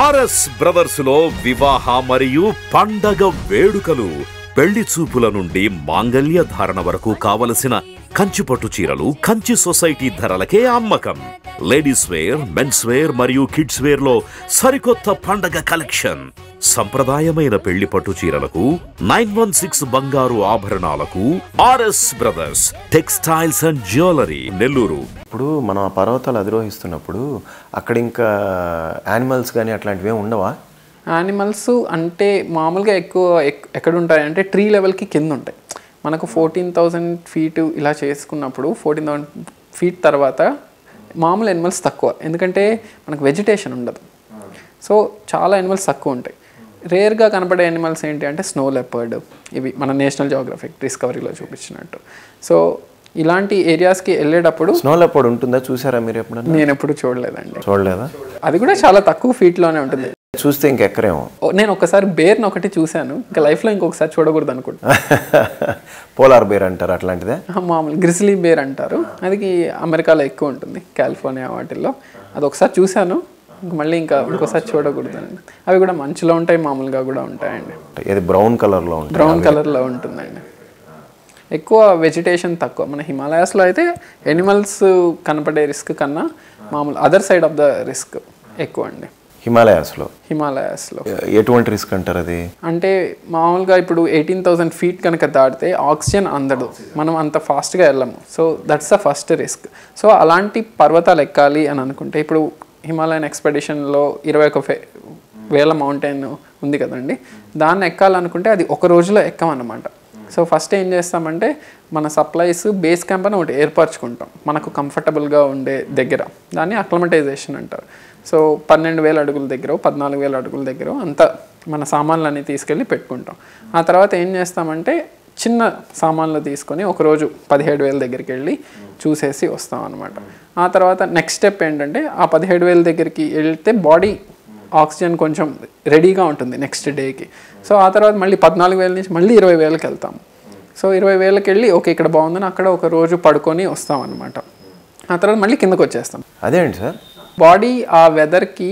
Speaker 2: ఆర్ఎస్
Speaker 5: బ్రదర్స్లో వివాహ మరియు పండగ వేడుకలు పెళ్ళి చూపుల నుండి మాంగళ్య ధారణ వరకు కావలసిన కంచి పట్టు చీరలు కంచి సొసైటీ ధరలకే అమ్మకం. లేడీస్ వేర్ మెన్స్ వేర్ మరియు కిడ్స్ వేర్లో సరికొత్త పండగ కలెక్షన్. సంప్రదాయమైన పెళ్ళి పట్టు చీరలకు నైన్ వన్ సిక్స్ బంగారు ఆభరణాలకు RS Brothers Textiles and Jewellery Nellore.
Speaker 3: ఇప్పుడు మనం ఆ పర్వతాలు అధిరోహిస్తున్నప్పుడు అక్కడ ఇంకా యానిమల్స్ కానీ అట్లాంటివి ఉండవా?
Speaker 4: యానిమల్స్ అంటే మామూలుగా ఎక్కువ ఎక్- ఎక్కడ ఉంటాయి అంటే ట్రీ లెవెల్కి కింద ఉంటాయి మనకు ఫోర్టీన్ థౌజండ్ ఫీట్ ఇలా చేసుకున్నప్పుడు ఫోర్టీన్ థౌసండ్ ఫీట్ తర్వాత మామూలు యానిమల్స్ తక్కువ. ఎందుకంటే మనకు వెజిటేషన్ ఉండదు. సో చాలా యానిమల్స్ తక్కువ ఉంటాయి. రేర్గా కనపడే యానిమల్స్ ఏంటి అంటే స్నో లెపర్డ్ ఇవి మన నేషనల్ జియోగ్రఫిక్ డిస్కవరీలో చూపించినట్టు. సో ఇలాంటి ఏరియాస్కి వెళ్ళేటప్పుడు
Speaker 3: స్నో లెపర్డ్ ఉంటుందా? చూసారా మీరు ఎప్పుడన్నా?
Speaker 4: నేను ఎప్పుడు చూడలేదండి.
Speaker 3: చూడలేదా?
Speaker 4: అది కూడా చాలా తక్కువ ఫీట్లోనే ఉంటుంది.
Speaker 3: చూస్తే ఇంకెక్కరేమో.
Speaker 4: నేను ఒకసారి బేర్ని ఒకటి చూశాను. ఇంకా లైఫ్లో ఇంకొకసారి చూడకూడదు అనుకుంటా <laughs>
Speaker 3: పోలార్ బేర్ అంటారు అట్లాంటిదే?
Speaker 4: మామూలు గ్రిస్లీ బేర్ అంటారు. అది అమెరికాలో ఎక్కువ ఉంటుంది కాలిఫోర్నియా వాటిల్లో. అది ఒకసారి చూశాను. ఇంక మళ్ళీ ఇంకా ఇంకోసారి చూడకూడదండి అవి కూడా మంచులో ఉంటాయి మామూలుగా కూడా ఉంటాయండి.
Speaker 3: ఇది బ్రౌన్ కలర్లో ఉంటుంది
Speaker 4: బ్రౌన్ కలర్లో ఉంటుందండి. ఎక్కువ వెజిటేషన్ తక్కువ. మన హిమాలయాస్లో అయితే ఎనిమల్స్ కనపడే రిస్క్ కన్నా మామూలు other side of the risk ఎక్కువ అండి.
Speaker 3: హిమాలయాస్లో.
Speaker 4: హిమాలయాస్లో.
Speaker 3: ఎటువంటి రిస్క్ అంటారు అది?
Speaker 4: అంటే మామూలుగా ఇప్పుడు ఎయిటీన్ థౌసండ్ ఫీట్ కనుక దాటితే ఆక్సిజన్ అందదు. మనం అంత ఫాస్ట్గా వెళ్ళము. So that's the first risk so అలాంటి పర్వతాలు ఎక్కాలి అని అనుకుంటే ఇప్పుడు హిమాలయన్ ఎక్స్పెడిషన్లో ఇరవై ఒక వేల మౌంటైన్ ఉంది కదండి. దాన్ని ఎక్కాలనుకుంటే అది ఒక రోజులో ఎక్కమన్నమాట. సో ఫస్ట్ ఏం చేస్తామంటే మన సప్లైస్ బేస్ క్యాంప్ అని ఒకటి ఏర్పరచుకుంటాం. మనకు కంఫర్టబుల్గా ఉండే దగ్గర. దాన్ని అక్లమటైజేషన్ అంటారు. సో పన్నెండు వేల అడుగుల దగ్గర పద్నాలుగు వేల అడుగుల దగ్గర అంతా మన సామాన్లన్నీ తీసుకెళ్ళి పెట్టుకుంటాం. ఆ తర్వాత ఏం చేస్తామంటే చిన్న సామాన్లు తీసుకొని ఒకరోజు పదిహేడు వేల దగ్గరికి వెళ్ళి చూసేసి వస్తాం అనమాట ఆ తర్వాత నెక్స్ట్ స్టెప్ ఏంటంటే ఆ పదిహేడు వేల దగ్గరికి వెళ్తే బాడీ ఆక్సిజన్ కొంచెం రెడీగా ఉంటుంది నెక్స్ట్ డేకి సో ఆ తర్వాత మళ్ళీ పద్నాలుగు వేల నుంచి మళ్ళీ ఇరవై వేలకి వెళ్తాం. సో ఇరవై వేలకి వెళ్ళి ఓకే ఇక్కడ బాగుందని అక్కడ ఒక రోజు పడుకొని వస్తాం అనమాట ఆ తర్వాత మళ్ళీ కిందకు వచ్చేస్తాం.
Speaker 3: అదేంటి సార్?
Speaker 4: బాడీ ఆ వెదర్కి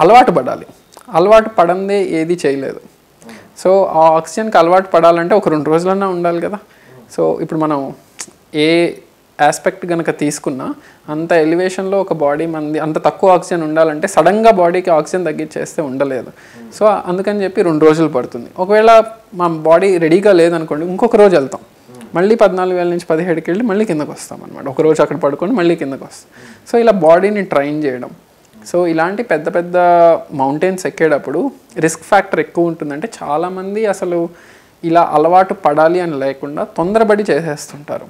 Speaker 4: అలవాటు పడాలి. అలవాటు పడందే ఏది చేయలేదు. సో ఆ ఆక్సిజన్కి అలవాటు పడాలంటే ఒక రెండు రోజులన్నా ఉండాలి కదా. సో ఇప్పుడు మనం ఏ ఆస్పెక్ట్ కనుక తీసుకున్నా అంత ఎలివేషన్లో ఒక బాడీ మంది అంత తక్కువ ఆక్సిజన్ ఉండాలంటే సడన్గా బాడీకి ఆక్సిజన్ తగ్గించేస్తే ఉండలేదు. సో అందుకని చెప్పి రెండు రోజులు పడుతుంది. ఒకవేళ మా బాడీ రెడీగా లేదనుకోండి ఇంకొక రోజు వెళ్తాం. మళ్ళీ పద్నాలుగు వేల నుంచి పదిహేడుకి వెళ్ళి మళ్ళీ కిందకు వస్తాం అనమాట ఒకరోజు అక్కడ పడుకొని మళ్ళీ కిందకు వస్తాం. సో ఇలా బాడీని ట్రైన్ చేయడం. సో ఇలాంటి పెద్ద పెద్ద మౌంటైన్స్ ఎక్కేటప్పుడు రిస్క్ ఫ్యాక్టర్ ఎక్కువ ఉంటుందంటే చాలామంది అసలు ఇలా అలవాటు పడాలి అని లేకుండా తొందరపడి చేసేస్తుంటారు.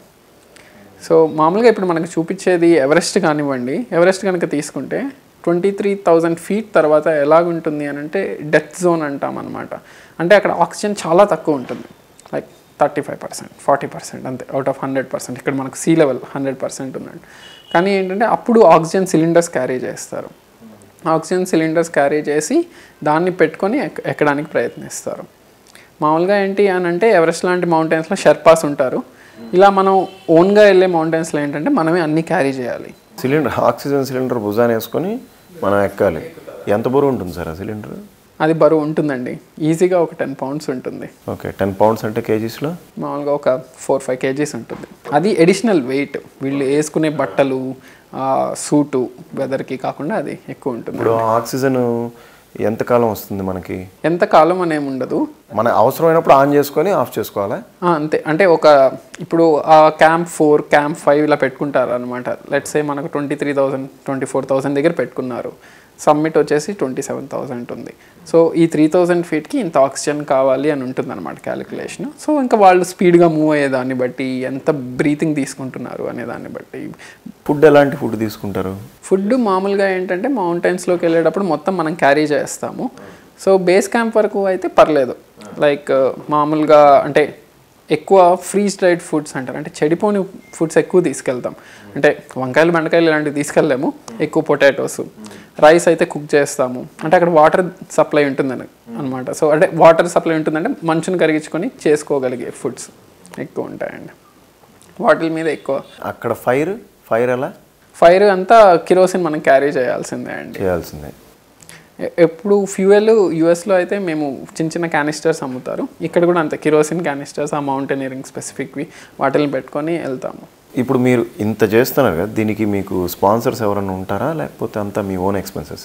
Speaker 4: సో మామూలుగా ఇప్పుడు మనకు చూపించేది ఎవరెస్ట్ కానివ్వండి ఎవరెస్ట్ కనుక తీసుకుంటే ట్వంటీ త్రీ థౌజండ్ ఫీట్ తర్వాత ఎలాగుంటుంది అని అంటే డెత్ జోన్ అంటాం అనమాట అంటే అక్కడ ఆక్సిజన్ చాలా తక్కువ ఉంటుంది. Like thirty five percent forty percent అంతే అవుట్ ఆఫ్ హండ్రెడ్ పర్సెంట్ ఇక్కడ మనకు సీ లెవెల్ హండ్రెడ్ పర్సెంట్ ఉన్నాడు కానీ ఏంటంటే అప్పుడు ఆక్సిజన్ సిలిండర్స్ క్యారీ చేస్తారు. ఆక్సిజన్ సిలిండర్స్ క్యారీ చేసి దాన్ని పెట్టుకొని ఎక్క ఎక్కడానికి ప్రయత్నిస్తారు. మామూలుగా ఏంటి అని అంటే ఎవరెస్ట్ లాంటి మౌంటైన్స్లో షెర్పాస్ ఉంటారు. ఇలా మనం ఓన్గా వెళ్ళే మౌంటైన్స్లో ఏంటంటే మనమే అన్ని క్యారీ చేయాలి.
Speaker 3: సిలిండర్ ఆక్సిజన్ సిలిండర్ భుజాన్ని వేసుకొని మనం ఎక్కాలి. ఎంత బరువు ఉంటుంది సార్ ఆ సిలిండర్
Speaker 4: అది బరువు ఉంటుందండి. ఈజీగా ఒక టెన్ పౌండ్స్ ఉంటుంది.
Speaker 3: ఓకే టెన్ పౌండ్స్ అంటే కేజీస్లో?
Speaker 4: మామూలుగా ఒక ఫోర్ ఫైవ్ కేజీస్ ఉంటుంది. అది ఎడిషనల్ వెయిట్ వీళ్ళు వేసుకునే బట్టలు సూటు వెదర్కి కాకుండా అది ఎక్కువ ఉంటుంది.
Speaker 3: ఇప్పుడు ఆక్సిజన్ ఎంతకాలం వస్తుంది మనకి?
Speaker 4: ఎంత కాలం అనేమి ఉండదు.
Speaker 3: మన అవసరమైనప్పుడు ఆన్ చేసుకొని ఆఫ్ చేసుకోవాలా?
Speaker 4: అంతే. అంటే ఒక ఇప్పుడు ఆ క్యాంప్ ఫోర్ క్యాంప్ ఫైవ్ ఇలా పెట్టుకుంటారు అనమాట లెట్స్ సే మనకు twenty three thousand twenty four thousand దగ్గర పెట్టుకున్నారు. సమ్మిట్ వచ్చేసి ట్వంటీ సెవెన్ థౌసండ్ ఉంది. సో ఈ త్రీ థౌజండ్ ఫీట్కి ఇంత ఆక్సిజన్ కావాలి అని ఉంటుంది అనమాట క్యాలిక్యులేషన్ సో ఇంకా వాళ్ళు స్పీడ్గా మూవ్ అయ్యేదాన్ని బట్టి ఎంత బ్రీతింగ్ తీసుకుంటున్నారు అనే దాన్ని బట్టి.
Speaker 3: ఫుడ్ ఎలాంటి ఫుడ్ తీసుకుంటారు?
Speaker 4: ఫుడ్ మామూలుగా ఏంటంటే మౌంటైన్స్లోకి వెళ్ళేటప్పుడు మొత్తం మనం క్యారీ చేస్తాము. సో బేస్ క్యాంప్ వరకు అయితే పర్లేదు. లైక్ మామూలుగా అంటే ఎక్కువ ఫ్రీజ్ డ్రైడ్ ఫుడ్స్ అంటారు. అంటే చెడిపోని ఫుడ్స్ ఎక్కువ తీసుకెళ్తాం. అంటే వంకాయలు బెండకాయలు ఇలాంటివి తీసుకెళ్ళలేము. ఎక్కువ పొటాటోస్ రైస్ అయితే కుక్ చేస్తాము. అంటే అక్కడ వాటర్ సప్లై ఉంటుందని అనమాట సో అంటే వాటర్ సప్లై ఉంటుందంటే మంచుని కరిగించుకొని చేసుకోగలిగే ఫుడ్స్ ఎక్కువ ఉంటాయండి. వాటి మీద ఎక్కువ
Speaker 3: అక్కడ ఫైర్ ఫైర్ ఎలా?
Speaker 4: ఫైర్ అంతా కిరోసిన్ మనం క్యారీ చేయాల్సిందే అండి.
Speaker 3: చేయాల్సిందే.
Speaker 4: ఎప్పుడు ఫ్యూయల్ యూఎస్లో అయితే మేము చిన్న చిన్న క్యానిస్టర్స్ అమ్ముతారు. ఇక్కడ కూడా అంతే కిరోసిన్ క్యానిస్టర్స్ ఆ మౌంటైనరింగ్ స్పెసిఫిక్వి వాటిని పెట్టుకొని వెళ్తాము.
Speaker 3: ఇప్పుడు మీరు ఇంత చేస్తున్నారు కదా దీనికి మీకు స్పాన్సర్స్ ఎవరైనా ఉంటారా? లేకపోతే అంతా మీ ఓన్ ఎక్స్పెన్సెస్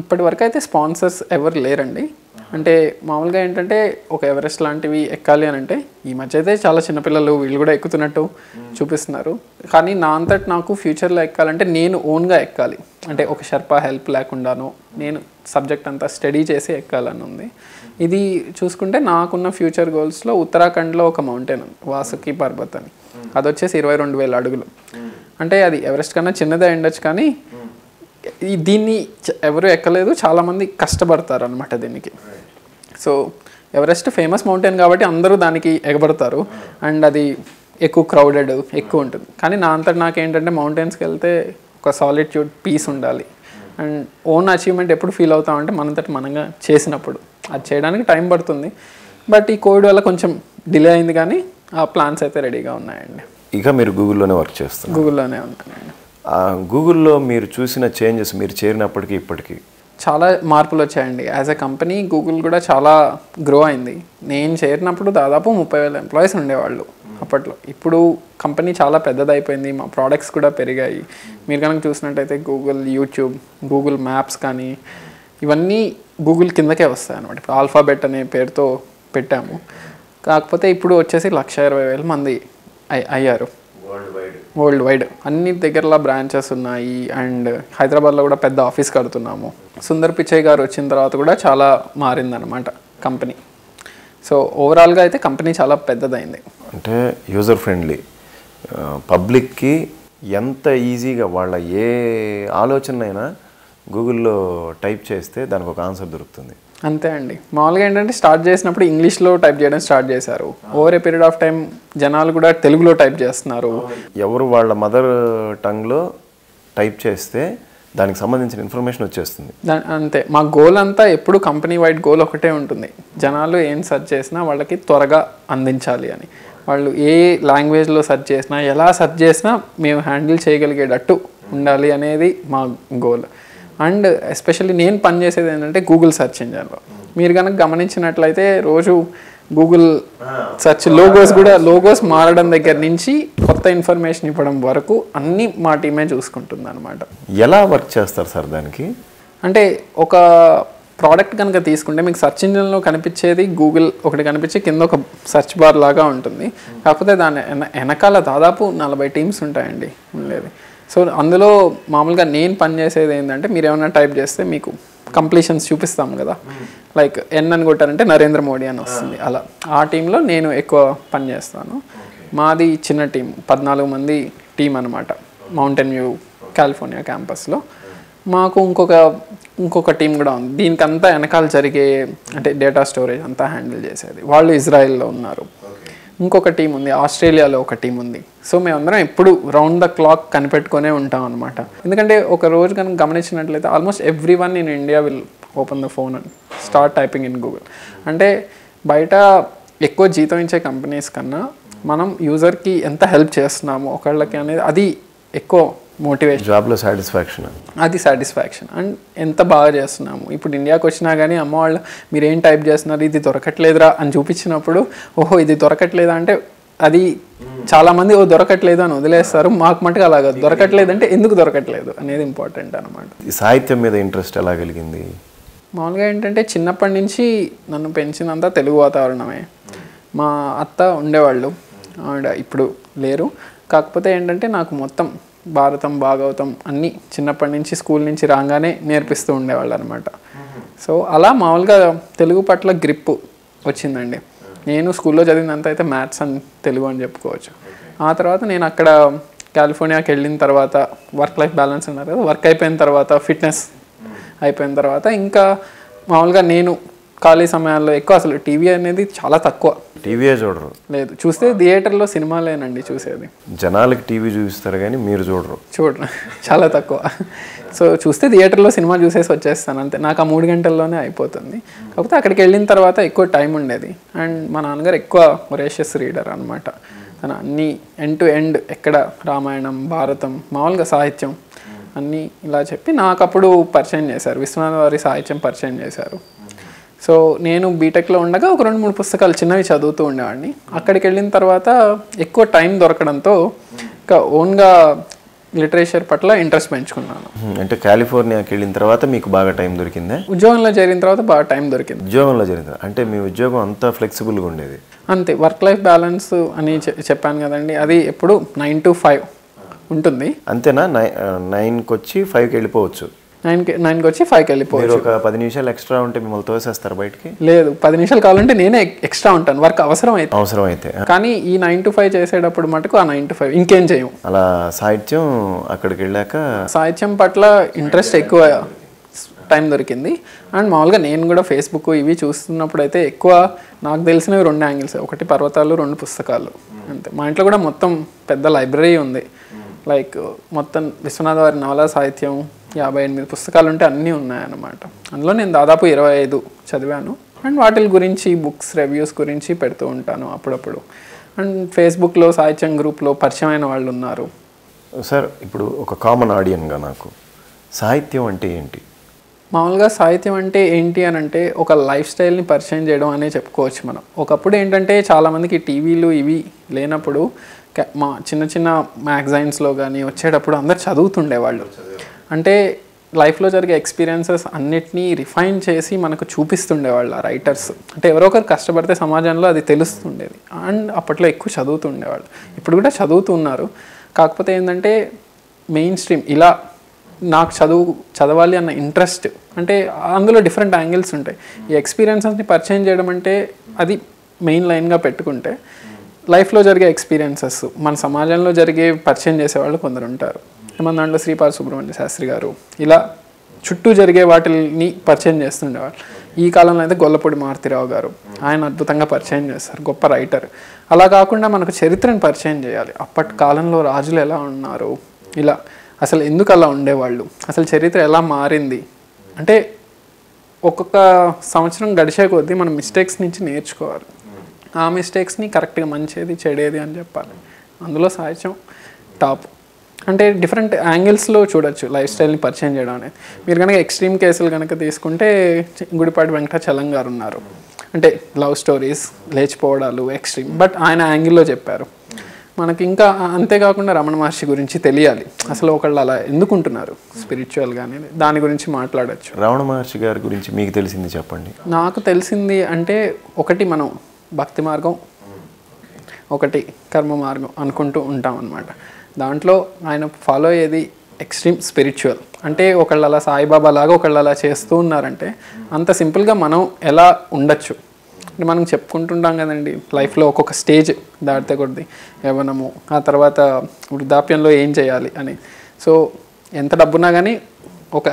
Speaker 4: ఇప్పటి వరకు అయితే స్పాన్సర్స్ ఎవరు లేరండి. అంటే మామూలుగా ఏంటంటే ఒక ఎవరెస్ట్ లాంటివి ఎక్కాలి అని అంటే ఈ మధ్య అయితే చాలా చిన్నపిల్లలు వీళ్ళు కూడా ఎక్కుతున్నట్టు చూపిస్తున్నారు. కానీ నా అంతటి నాకు ఫ్యూచర్లో ఎక్కాలంటే నేను ఓన్గా ఎక్కాలి. అంటే ఒక షర్పా హెల్ప్ లేకుండానో నేను సబ్జెక్ట్ అంతా స్టడీ చేసి ఎక్కాలని ఉంది. ఇది చూసుకుంటే నాకున్న ఫ్యూచర్ గోల్స్లో ఉత్తరాఖండ్లో ఒక మౌంటైన్ ఉంది వాసుకి పర్వత్ అని అది వచ్చేసి ఇరవై రెండు వేల అడుగులు. అంటే అది ఎవరెస్ట్ కన్నా చిన్నదే ఉండొచ్చు కానీ దీన్ని ఎవరు ఎక్కలేదు చాలామంది కష్టపడతారు అనమాట దీనికి. సో ఎవరెస్ట్ ఫేమస్ మౌంటైన్ కాబట్టి అందరూ దానికి ఎగబడతారు. అండ్ అది ఎక్కువ క్రౌడెడ్ ఎక్కువ ఉంటుంది. కానీ నా అంతటి నాకేంటంటే మౌంటైన్స్కి వెళ్తే ఒక సాలిట్యూడ్ పీస్ ఉండాలి. అండ్ ఓన్ అచీవ్మెంట్ ఎప్పుడు ఫీల్ అవుతామంటే మనంతటి మనంగా చేసినప్పుడు. అది చేయడానికి టైం పడుతుంది. బట్ ఈ కోవిడ్ వల్ల కొంచెం డిలే అయింది కానీ ఆ ప్లాన్స్ అయితే రెడీగా ఉన్నాయండి.
Speaker 3: ఇక మీరు గూగుల్లోనే వర్క్ చేస్తున్నారు.
Speaker 4: గూగుల్లోనే ఉన్నాయండి
Speaker 3: ఆ గూగుల్లో మీరు చూసిన చేంజెస్ మీరు చేరినప్పటికీ ఇప్పటికీ?
Speaker 4: చాలా మార్పులు వచ్చాయండి. యాజ్ ఎ కంపెనీ గూగుల్ కూడా చాలా గ్రో అయింది. నేను చేరినప్పుడు దాదాపు ముప్పై వేల ఎంప్లాయీస్ ఉండేవాళ్ళు అప్పట్లో. ఇప్పుడు కంపెనీ చాలా పెద్దదైపోయింది. మా ప్రోడక్ట్స్ కూడా పెరిగాయి. మీరు కనుక చూసినట్టయితే గూగుల్ యూట్యూబ్ గూగుల్ మ్యాప్స్ కానీ ఇవన్నీ గూగుల్ కిందకే వస్తాయి అనమాట ఇప్పుడు ఆల్ఫాబెట్ అనే పేరుతో పెట్టాము. కాకపోతే ఇప్పుడు వచ్చేసి లక్ష ఇరవై వేల మంది అయ్యారు. వరల్డ్ వైడ్ అన్ని దగ్గరలో బ్రాంచెస్ ఉన్నాయి అండ్ హైదరాబాద్లో కూడా పెద్ద ఆఫీస్ కడుతున్నాము. సుందర్ పిచ్చయ్ గారు వచ్చిన తర్వాత కూడా చాలా మారిందనమాట కంపెనీ సో ఓవరాల్గా అయితే కంపెనీ చాలా పెద్దదైంది.
Speaker 3: అంటే యూజర్ ఫ్రెండ్లీ పబ్లిక్కి ఎంత ఈజీగా వాళ్ళ ఏ ఆలోచన అయినా గూగుల్లో టైప్ చేస్తే దానికి ఒక ఆన్సర్ దొరుకుతుంది.
Speaker 4: అంతే అండి. మామూలుగా ఏంటంటే స్టార్ట్ చేసినప్పుడు ఇంగ్లీష్లో టైప్ చేయడం స్టార్ట్ చేశారు. Over a period of time జనాలు కూడా తెలుగులో టైప్ చేస్తున్నారు.
Speaker 3: ఎవరు వాళ్ళ మదర్ టంగ్లో టైప్ చేస్తే దానికి సంబంధించిన ఇన్ఫర్మేషన్ వచ్చేస్తుంది.
Speaker 4: అంతే. మా గోల్ అంతా ఎప్పుడు కంపెనీ వైడ్ గోల్ ఒకటే ఉంటుంది. జనాలు ఏం సెర్చ్ చేసినా వాళ్ళకి త్వరగా అందించాలి అని. వాళ్ళు ఏ లాంగ్వేజ్లో సెర్చ్ చేసినా ఎలా సెర్చ్ చేసినా మేము హ్యాండిల్ చేయగలిగేటట్టు ఉండాలి అనేది మా గోల్ అండ్ ఎస్పెషల్లీ నేను పనిచేసేది ఏంటంటే గూగుల్ సెర్చ్ ఇంజన్లో మీరు కనుక గమనించినట్లయితే రోజు గూగుల్ సెర్చ్ లోగోస్ కూడా లోగోస్ మారడం దగ్గర నుంచి కొత్త ఇన్ఫర్మేషన్ ఇవ్వడం వరకు అన్నీ మా టీమే చూసుకుంటుంది అనమాట
Speaker 3: ఎలా వర్క్ చేస్తారు సార్ దానికి?
Speaker 4: అంటే ఒక ప్రోడక్ట్ కనుక తీసుకుంటే మీకు సెర్చ్ ఇంజిన్లో కనిపించేది గూగుల్ ఒకటి కనిపించి కింద ఒక సెర్చ్ బార్ లాగా ఉంటుంది. కాకపోతే దాని వెన- వెనకాల దాదాపు నలభై టీమ్స్ ఉంటాయండి ఉండేది. సో అందులో మామూలుగా నేను పనిచేసేది ఏంటంటే మీరు ఏమైనా టైప్ చేస్తే మీకు కంప్లీషన్స్ చూపిస్తాం కదా. లైక్ ఎన్ అని కొట్టారంటే నరేంద్ర మోడీ అని వస్తుంది. అలా. ఆ టీంలో నేను ఎక్కువ పని చేస్తాను. మాది చిన్న టీం పద్నాలుగు మంది టీం అనమాట మౌంటైన్ వ్యూ కాలిఫోర్నియా క్యాంపస్లో మాకు ఇంకొక ఇంకొక టీం కూడా ఉంది. దీనికి అంతా వెనకాల జరిగే అంటే డేటా స్టోరేజ్ అంతా హ్యాండిల్ చేసేది. వాళ్ళు ఇజ్రాయెల్లో ఉన్నారు. ఇంకొక టీం ఉంది ఆస్ట్రేలియాలో ఒక టీం ఉంది. సో మేమందరం ఎప్పుడు రౌండ్ ద క్లాక్ కనిపెట్టుకునే ఉంటాం అనమాట ఎందుకంటే ఒక రోజు కనుక గమనించినట్లయితే almost everyone in India will open the phone and start typing in Google అంటే బయట ఎక్కువ జీతం ఇచ్చే కంపెనీస్ కన్నా మనం యూజర్కి ఎంత హెల్ప్ చేస్తున్నాము ఒకళ్ళకి అనేది అది ఎక్కువ మోటివేషన్
Speaker 3: జాబ్లో సాటిస్ఫాక్షన్
Speaker 4: అది సాటిస్ఫాక్షన్ అండ్ ఎంత బాగా చేస్తున్నాము? ఇప్పుడు ఇండియాకి వచ్చినా కానీ అమ్మ వాళ్ళు మీరు ఏం టైప్ చేస్తున్నారు? ఇది దొరకట్లేదురా అని చూపించినప్పుడు ఓహో ఇది దొరకట్లేదా? అంటే అది చాలా మంది ఓ దొరకట్లేదు అని వదిలేస్తారు. మాకు మటుకు అలాగా దొరకట్లేదు అంటే ఎందుకు దొరకట్లేదు? అనేది ఇంపార్టెంట్ అనమాట
Speaker 3: ఈ సాహిత్యం మీద ఇంట్రెస్ట్ ఎలా కలిగింది?
Speaker 4: మామూలుగా ఏంటంటే చిన్నప్పటి నుంచి నన్ను పెంచినంతా తెలుగు వాతావరణమే. మా అత్త ఉండేవాళ్ళు. ఆవిడ ఇప్పుడు లేరు. కాకపోతే ఏంటంటే నాకు మొత్తం భారతం భాగవతం అన్నీ చిన్నప్పటి నుంచి స్కూల్ నుంచి రాగానే నేర్పిస్తూ ఉండేవాళ్ళు అనమాట సో అలా మామూలుగా తెలుగు పట్ల గ్రిప్ వచ్చిందండి. నేను స్కూల్లో చదివినంత అయితే మ్యాథ్స్ అని తెలుగు అని చెప్పుకోవచ్చు. ఆ తర్వాత నేను అక్కడ కాలిఫోర్నియాకి వెళ్ళిన తర్వాత వర్క్ లైఫ్ బ్యాలెన్స్ ఉన్నారు కదా వర్క్ అయిపోయిన తర్వాత ఫిట్నెస్ అయిపోయిన తర్వాత ఇంకా మామూలుగా నేను ఖాళీ సమయాల్లో ఎక్కువ అసలు టీవీ అనేది చాలా తక్కువ.
Speaker 3: టీవీయే చూడరు.
Speaker 4: లేదు చూస్తే థియేటర్లో సినిమాలేనండి చూసేది.
Speaker 3: జనాలకి టీవీ చూపిస్తారు కానీ మీరు చూడరు.
Speaker 4: చూడను చాలా తక్కువ. సో చూస్తే థియేటర్లో సినిమా చూసేసి వచ్చేస్తాను అంతే. నాకు ఆ మూడు గంటల్లోనే అయిపోతుంది. కాకపోతే అక్కడికి వెళ్ళిన తర్వాత ఎక్కువ టైం ఉండేది. అండ్ మా నాన్నగారు ఎక్కువ ఒరేషియస్ రీడర్ అనమాట తన అన్ని ఎండ్ టు ఎండ్ ఎక్కడ రామాయణం భారతం మామూలుగా సాహిత్యం అన్నీ ఇలా చెప్పి నాకు అప్పుడు పరిచయం చేశారు. విశ్వనాథ వారి సాహిత్యం పరిచయం చేశారు. సో నేను బీటెక్లో ఉండగా ఒక రెండు మూడు పుస్తకాలు చిన్నవి చదువుతూ ఉండేవాడిని. అక్కడికి వెళ్ళిన తర్వాత ఎక్కువ టైం దొరకడంతో ఇంకా ఓన్గా లిటరేచర్ పట్ల ఇంట్రెస్ట్ పెంచుకున్నాను.
Speaker 3: అంటే కాలిఫోర్నియాకి వెళ్ళిన తర్వాత మీకు బాగా టైం దొరికిందా?
Speaker 4: ఉద్యోగంలో చేరిన తర్వాత బాగా టైం దొరికింది.
Speaker 3: ఉద్యోగంలో జరిగింది అంటే మీ ఉద్యోగం అంతా ఫ్లెక్సిబుల్గా ఉండేది.
Speaker 4: అంతే వర్క్ లైఫ్ బ్యాలెన్స్ అని చెప్పాను కదండి. అది ఎప్పుడు నైన్ టు ఫైవ్ ఉంటుంది.
Speaker 3: అంతేనా? నై నైన్కి వచ్చి ఫైవ్కి వెళ్ళిపోవచ్చు.
Speaker 4: నైన్కి నైన్కి వచ్చి ఫైవ్కి వెళ్ళిపోవచ్చు.
Speaker 3: ఒక పది నిమిషాలు ఎక్స్ట్రా ఉంటే మిమ్మల్ని తోసేస్తారు బయటికి?
Speaker 4: లేదు పది నిమిషాలు కావాలంటే నేనే ఎక్స్ట్రా ఉంటాను వర్క్ అవసరం అయితే
Speaker 3: అవసరం అయితే
Speaker 4: కానీ ఈ నైన్ టు ఫైవ్ చేసేటప్పుడు మటుకు ఆ నైన్ టు ఫైవ్ ఇంకేం చేయం.
Speaker 3: అలా సాహిత్యం అక్కడికి వెళ్ళాక
Speaker 4: సాహిత్యం పట్ల ఇంట్రెస్ట్ ఎక్కువ టైం దొరికింది. అండ్ మామూలుగా నేను కూడా ఫేస్బుక్ ఇవి చూస్తున్నప్పుడు అయితే ఎక్కువ నాకు తెలిసినవి రెండు యాంగిల్స్ ఒకటి పర్వతాలు రెండు పుస్తకాలు. అంతే. మా ఇంట్లో కూడా మొత్తం పెద్ద లైబ్రరీ ఉంది. లైక్ మొత్తం విశ్వనాథ వారి నవలా సాహిత్యం యాభై ఎనిమిది పుస్తకాలు ఉంటే అన్నీ ఉన్నాయన్నమాట. అందులో నేను దాదాపు ఇరవై ఐదు చదివాను. అండ్ వాటి గురించి బుక్స్ రివ్యూస్ గురించి పెడుతూ ఉంటాను అప్పుడప్పుడు. అండ్ ఫేస్బుక్లో సాహిత్యం గ్రూప్లో పరిచయమైన వాళ్ళు ఉన్నారు
Speaker 3: సార్ ఇప్పుడు ఒక కామన్ ఆడియన్గా నాకు సాహిత్యం అంటే ఏంటి?
Speaker 4: మామూలుగా సాహిత్యం అంటే ఏంటి అని అంటే ఒక లైఫ్ స్టైల్ని పరిచయం చేయడం అనే చెప్పుకోవచ్చు మనం. ఒకప్పుడు ఏంటంటే చాలామందికి టీవీలు ఇవి లేనప్పుడు మా చిన్న చిన్న మ్యాగజైన్స్లో కానీ వచ్చేటప్పుడు అందరు చదువుతుండేవాళ్ళు. అంటే లైఫ్లో జరిగే ఎక్స్పీరియన్సెస్ అన్నిటినీ రిఫైన్ చేసి మనకు చూపిస్తుండేవాళ్ళు ఆ రైటర్స్. అంటే ఎవరో ఒకరు కష్టపడితే సమాజంలో అది తెలుస్తుండేది. అండ్ అప్పట్లో ఎక్కువ చదువుతుండేవాళ్ళు. ఇప్పుడు కూడా చదువుతున్నారు. కాకపోతే ఏంటంటే మెయిన్ స్ట్రీమ్ ఇలా నాకు చదువు చదవాలి అన్న ఇంట్రెస్ట్ అంటే అందులో డిఫరెంట్ యాంగిల్స్ ఉంటాయి. ఈ ఎక్స్పీరియన్సెస్ని పరిచయం చేయడం అంటే అది మెయిన్ లైన్గా పెట్టుకుంటే లైఫ్లో జరిగే ఎక్స్పీరియన్సెస్ మన సమాజంలో జరిగే పరిచయం చేసేవాళ్ళు కొందరు ఉంటారు. మన దాంట్లో శ్రీపాద సుబ్రహ్మణ్య శాస్త్రి గారు ఇలా చుట్టూ జరిగే వాటిని పరిచయం చేస్తుండేవాళ్ళు. ఈ కాలంలో అయితే గొల్లపూడి మారుతిరావు గారు ఆయన అద్భుతంగా పరిచయం చేస్తారు గొప్ప రైటర్ అలా కాకుండా మనకు చరిత్రను పరిచయం చేయాలి. అప్పటి కాలంలో రాజులు ఎలా ఉన్నారు? ఇలా అసలు ఎందుకు అలా ఉండేవాళ్ళు? అసలు చరిత్ర ఎలా మారింది? అంటే ఒక్కొక్క సంవత్సరం గడిచే కొద్దీ మనం మిస్టేక్స్ నుంచి నేర్చుకోవాలి. ఆ మిస్టేక్స్ని కరెక్ట్గా మంచిది చెడేది అని చెప్పాలి. అందులో సాహిత్యం టాప్ అంటే డిఫరెంట్ యాంగిల్స్లో చూడొచ్చు లైఫ్ స్టైల్ని పరిచయం చేయడం అనేది మీరు కనుక ఎక్స్ట్రీమ్ కేసులు కనుక తీసుకుంటే గుడిపాటి వెంకటాచలం గారు ఉన్నారు. అంటే లవ్ స్టోరీస్ లేచిపోవడాలు ఎక్స్ట్రీమ్ బట్ ఆయన యాంగిల్లో చెప్పారు. మనకి ఇంకా అంతేకాకుండా రమణ మహర్షి గురించి తెలియాలి. అసలు ఒకళ్ళు అలా ఎందుకు ఉంటున్నారు స్పిరిచువల్గా అనేది. దాని గురించి మాట్లాడొచ్చు.
Speaker 3: రమణ మహర్షి గారి గురించి మీకు తెలిసింది చెప్పండి.
Speaker 4: నాకు తెలిసింది అంటే ఒకటి మనం భక్తి మార్గం ఒకటి కర్మ మార్గం అనుకుంటూ ఉంటాం అనమాట దాంట్లో ఆయన ఫాలో అయ్యేది ఎక్స్ట్రీమ్ స్పిరిచువల్ అంటే ఒకళ్ళు అలా సాయిబాబా లాగా ఒకళ్ళు అలా చేస్తూ ఉన్నారంటే అంత సింపుల్గా మనం ఎలా ఉండొచ్చు? అంటే మనం చెప్పుకుంటుంటాం కదండి లైఫ్లో ఒక్కొక్క స్టేజ్ దాటితే కొద్ది యవ్వనము ఆ తర్వాత వృద్ధాప్యంలో ఏం చేయాలి అని. సో ఎంత డబ్బున్నా కానీ ఒక